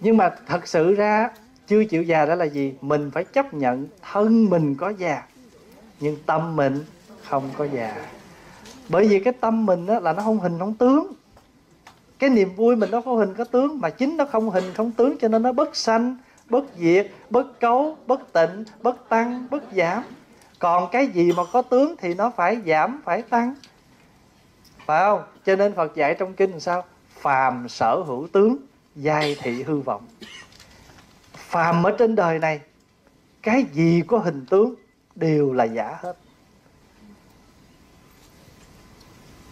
Speaker 2: Nhưng mà thật sự ra, chưa chịu già đó là gì? Mình phải chấp nhận thân mình có già, nhưng tâm mình không có già. Bởi vì cái tâm mình đó là nó không hình không tướng. Cái niềm vui mình nó có hình có tướng, mà chính nó không hình không tướng cho nên nó bất sanh bất diệt bất cấu bất tịnh bất tăng bất giảm. Còn cái gì mà có tướng thì nó phải giảm phải tăng. Phải không? Cho nên phật dạy trong kinh làm sao? Phàm sở hữu tướng giai thị hư vọng. Phàm ở trên đời này cái gì có hình tướng đều là giả hết.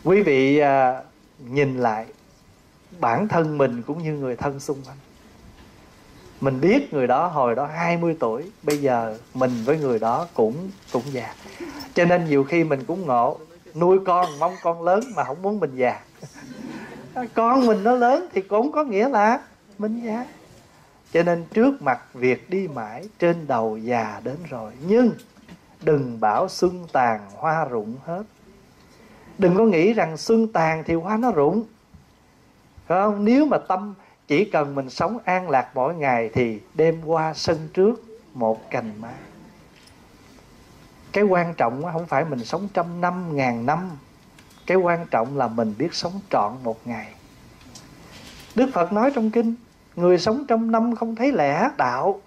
Speaker 2: Quý vị à, nhìn lại bản thân mình cũng như người thân xung quanh mình biết người đó hồi đó 20 tuổi, bây giờ mình với người đó cũng cũng già. Cho nên nhiều khi mình cũng ngộ, nuôi con, mong con lớn mà không muốn mình già. Con mình nó lớn thì cũng có nghĩa là mình già. Cho nên trước mặt việc đi mãi, trên đầu già đến rồi. Nhưng đừng bảo xuân tàn hoa rụng hết. Đừng có nghĩ rằng xuân tàn thì hoa nó rụng. Phải không? Nếu mà tâm chỉ cần mình sống an lạc mỗi ngày thì đêm qua sân trước một cành mai cái quan trọng không phải mình sống trăm năm, ngàn năm. Cái quan trọng là mình biết sống trọn một ngày. Đức phật nói trong kinh, người sống trăm năm không thấy lẽ đạo.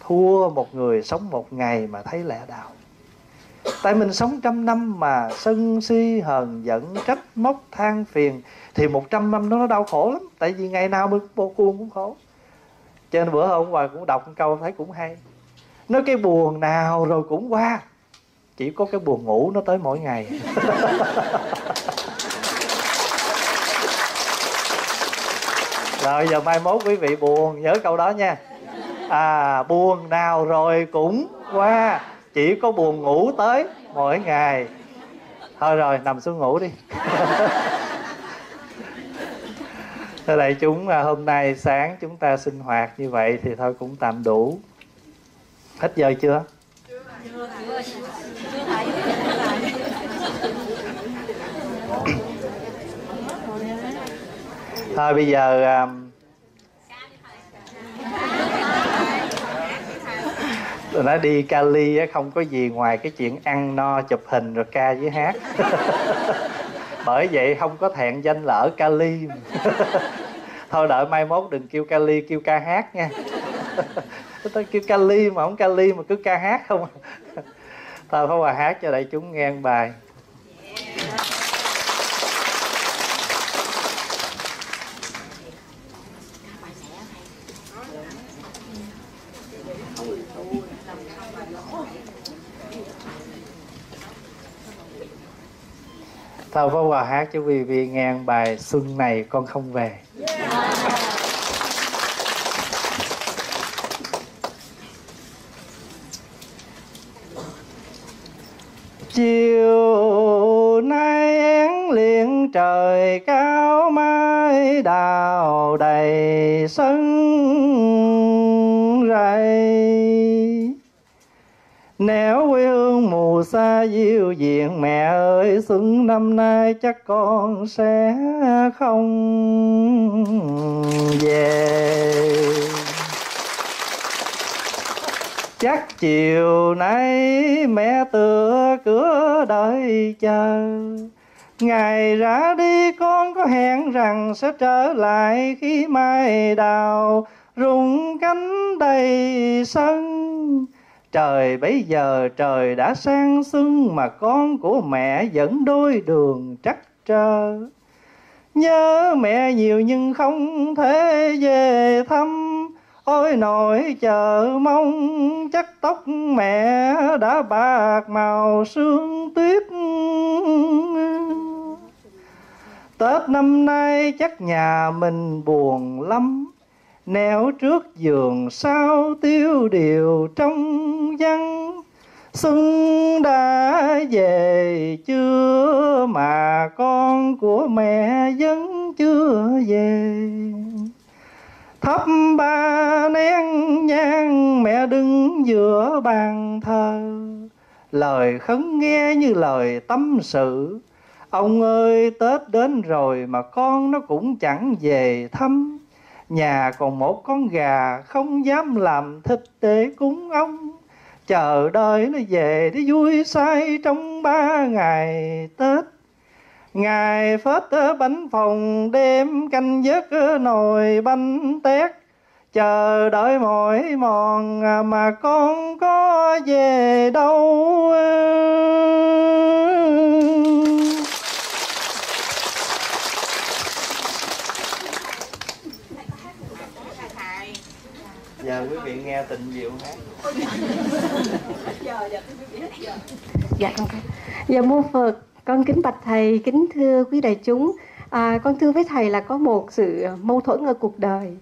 Speaker 2: Thua một người sống một ngày mà thấy lẽ đạo tại mình sống trăm năm mà sân si hờn giận, trách móc, than phiền, thì một trăm năm nó đau khổ lắm. Tại vì ngày nào mình vô cuồng cũng khổ. Cho nên bữa hôm qua cũng đọc câu thấy cũng hay. Nói cái buồn nào rồi cũng qua. Chỉ có cái buồn ngủ nó tới mỗi ngày. Rồi, giờ mai mốt quý vị buồn, nhớ câu đó nha. À buồn nào rồi cũng qua chỉ có buồn ngủ tới mỗi ngày. Thôi rồi nằm xuống ngủ đi. Thưa đại chúng à, hôm nay sáng chúng ta sinh hoạt như vậy thì thôi cũng tạm đủ. Hết giờ chưa? Thôi bây giờ nó đi Cali không có gì ngoài cái chuyện ăn no, chụp hình rồi ca với hát. Bởi vậy không có thẹn danh lỡ Cali. Thôi đợi mai mốt đừng kêu Cali, kêu ca hát nha. Tôi kêu Cali mà không Cali mà cứ ca hát không à. thôi phải hòa hát cho đại chúng nghe bài. Thôi Pháp hòa hát cho quý vị nghe bài Xuân này, con không về. Chiều nay én liền trời cao mái đào đầy sân rầy Nẻo quê hương mù xa diêu diện mẹ ơi xuân năm nay chắc con sẽ không về. Chắc chiều nay mẹ tựa cửa đợi chờ. Ngày ra đi con có hẹn rằng sẽ trở lại khi mai đào. Rụng cánh đầy sân trời, bấy giờ trời đã sang xuân mà con của mẹ vẫn đôi đường trắc trơ. Nhớ mẹ nhiều nhưng không thể về thăm. Ôi nội chờ mong, chắc tóc mẹ đã bạc màu sương tuyết. Tết năm nay chắc nhà mình buồn lắm nẻo trước giường sao tiêu điều trong văn xuân đã về chưa mà con của mẹ vẫn chưa về. Thắp ba nén nhang mẹ đứng giữa bàn thờ, lời khấn nghe như lời tâm sự. Ông ơi, tết đến rồi mà con nó cũng chẳng về thăm nhà còn một con gà không dám làm thịt để cúng ông. Chờ đợi nó về để vui say trong ba ngày tết. Ngày phết bánh phòng, đêm canh giấc nồi bánh tét. Chờ đợi mỏi mòn mà con có về đâu giờ quý vị nghe tình diệu hát.
Speaker 5: Dạ con dạ mô phật con kính bạch thầy kính thưa quý đại chúng. À, con thưa với thầy là có một sự mâu thuẫn ở cuộc đời.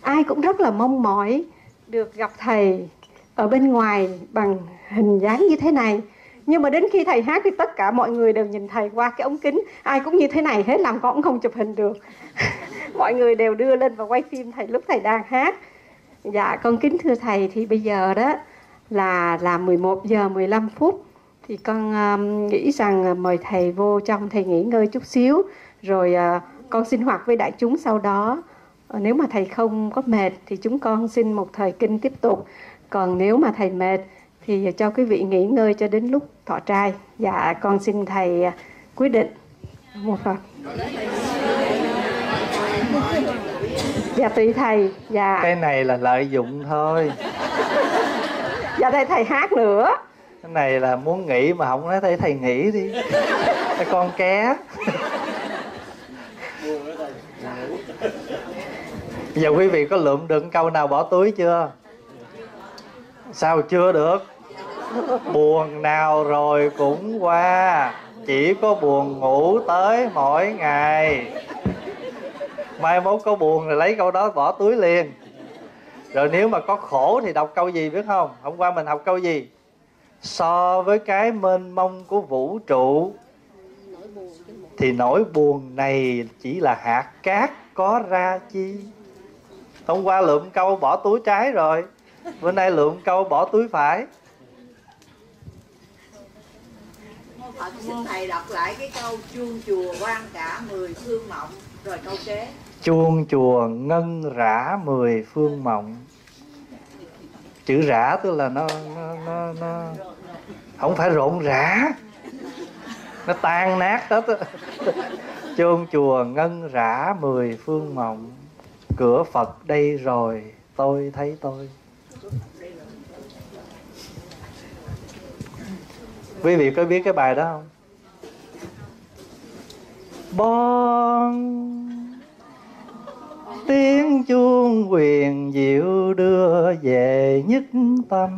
Speaker 5: Ai cũng rất là mong mỏi được gặp thầy ở bên ngoài bằng hình dáng như thế này. Nhưng mà đến khi thầy hát thì tất cả mọi người đều nhìn thầy qua cái ống kính. Ai cũng như thế này hết làm con cũng không chụp hình được. Mọi người đều đưa lên và quay phim thầy lúc thầy đang hát dạ con kính thưa thầy thì bây giờ đó là là 11 giờ 15 phút. Thì con um, nghĩ rằng ờ, mời thầy vô trong thầy nghỉ ngơi chút xíu rồi uh, con sinh hoạt với đại chúng sau đó. Uh, nếu mà thầy không có mệt thì chúng con xin một thời kinh tiếp tục. Còn nếu mà thầy mệt thì cho quý vị nghỉ ngơi cho đến lúc thọ trai. Dạ con xin thầy uh, quyết định. Một phần. Dạ tùy thầy. Dạ.
Speaker 2: Cái này là lợi dụng thôi.
Speaker 5: Dạ thầy thầy hát nữa.
Speaker 2: Cái này là muốn nghỉ mà không nói thầy thầy nghỉ đi. Cái con ké. Giờ quý vị có lượm được câu nào bỏ túi chưa? Sao chưa được? Buồn nào rồi cũng qua. Chỉ có buồn ngủ tới mỗi ngày mai mốt có buồn rồi lấy câu đó bỏ túi liền. Rồi nếu mà có khổ thì đọc câu gì biết không? Hôm qua mình học câu gì? So với cái mênh mông của vũ trụ thì nỗi buồn này chỉ là hạt cát có ra chi? Hôm qua lượm câu bỏ túi trái rồi, bữa nay lượm câu bỏ túi phải.
Speaker 4: Phật xin thầy đọc lại cái câu chuông chùa quan cả mười phương mộng, rồi câu kế
Speaker 2: chuông chùa ngân rã mười phương mộng. Chữ rã tức là nó nó nó, nó không phải rộn rã. Nó tan nát hết á. Chuông chùa ngân rã mười phương mộng. Cửa phật đây rồi tôi thấy tôi. Quý vị có biết cái bài đó không? Bon tiếng chuông quyền diệu đưa về nhất tâm.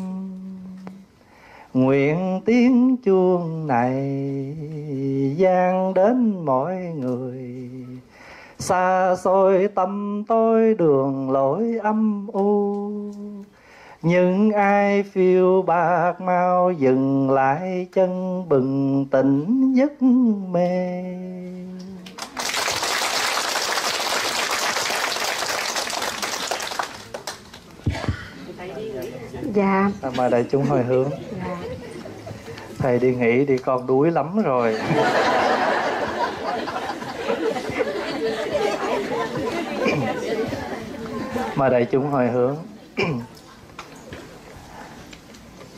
Speaker 2: Nguyện tiếng chuông này gian đến mọi người. Xa xôi tâm tôi đường lối âm u. Nhưng ai phiêu bạc mau dừng lại chân bừng tỉnh giấc mê.
Speaker 5: Dạ.
Speaker 2: À, mời đại chúng hồi hướng.
Speaker 5: Dạ.
Speaker 2: Thầy đi nghỉ đi con đuối lắm rồi. Mời đại chúng hồi hướng.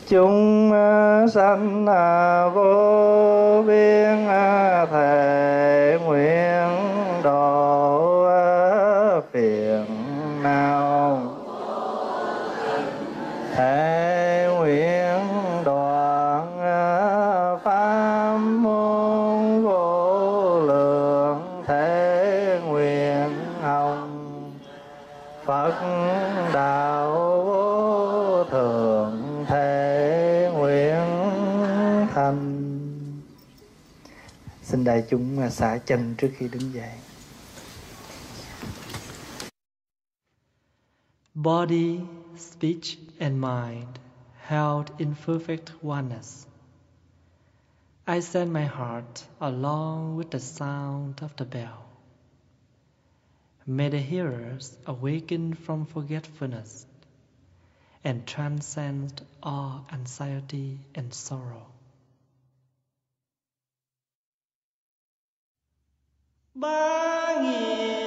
Speaker 2: Chúng à, sanh à, vô biên à, thể nguyện chúng à, xả chân trước khi đứng dậy
Speaker 1: Body, speech, and mind held in perfect oneness. I send my heart along with the sound of the bell. May the hearers awaken from forgetfulness and transcend all anxiety and sorrow. 망이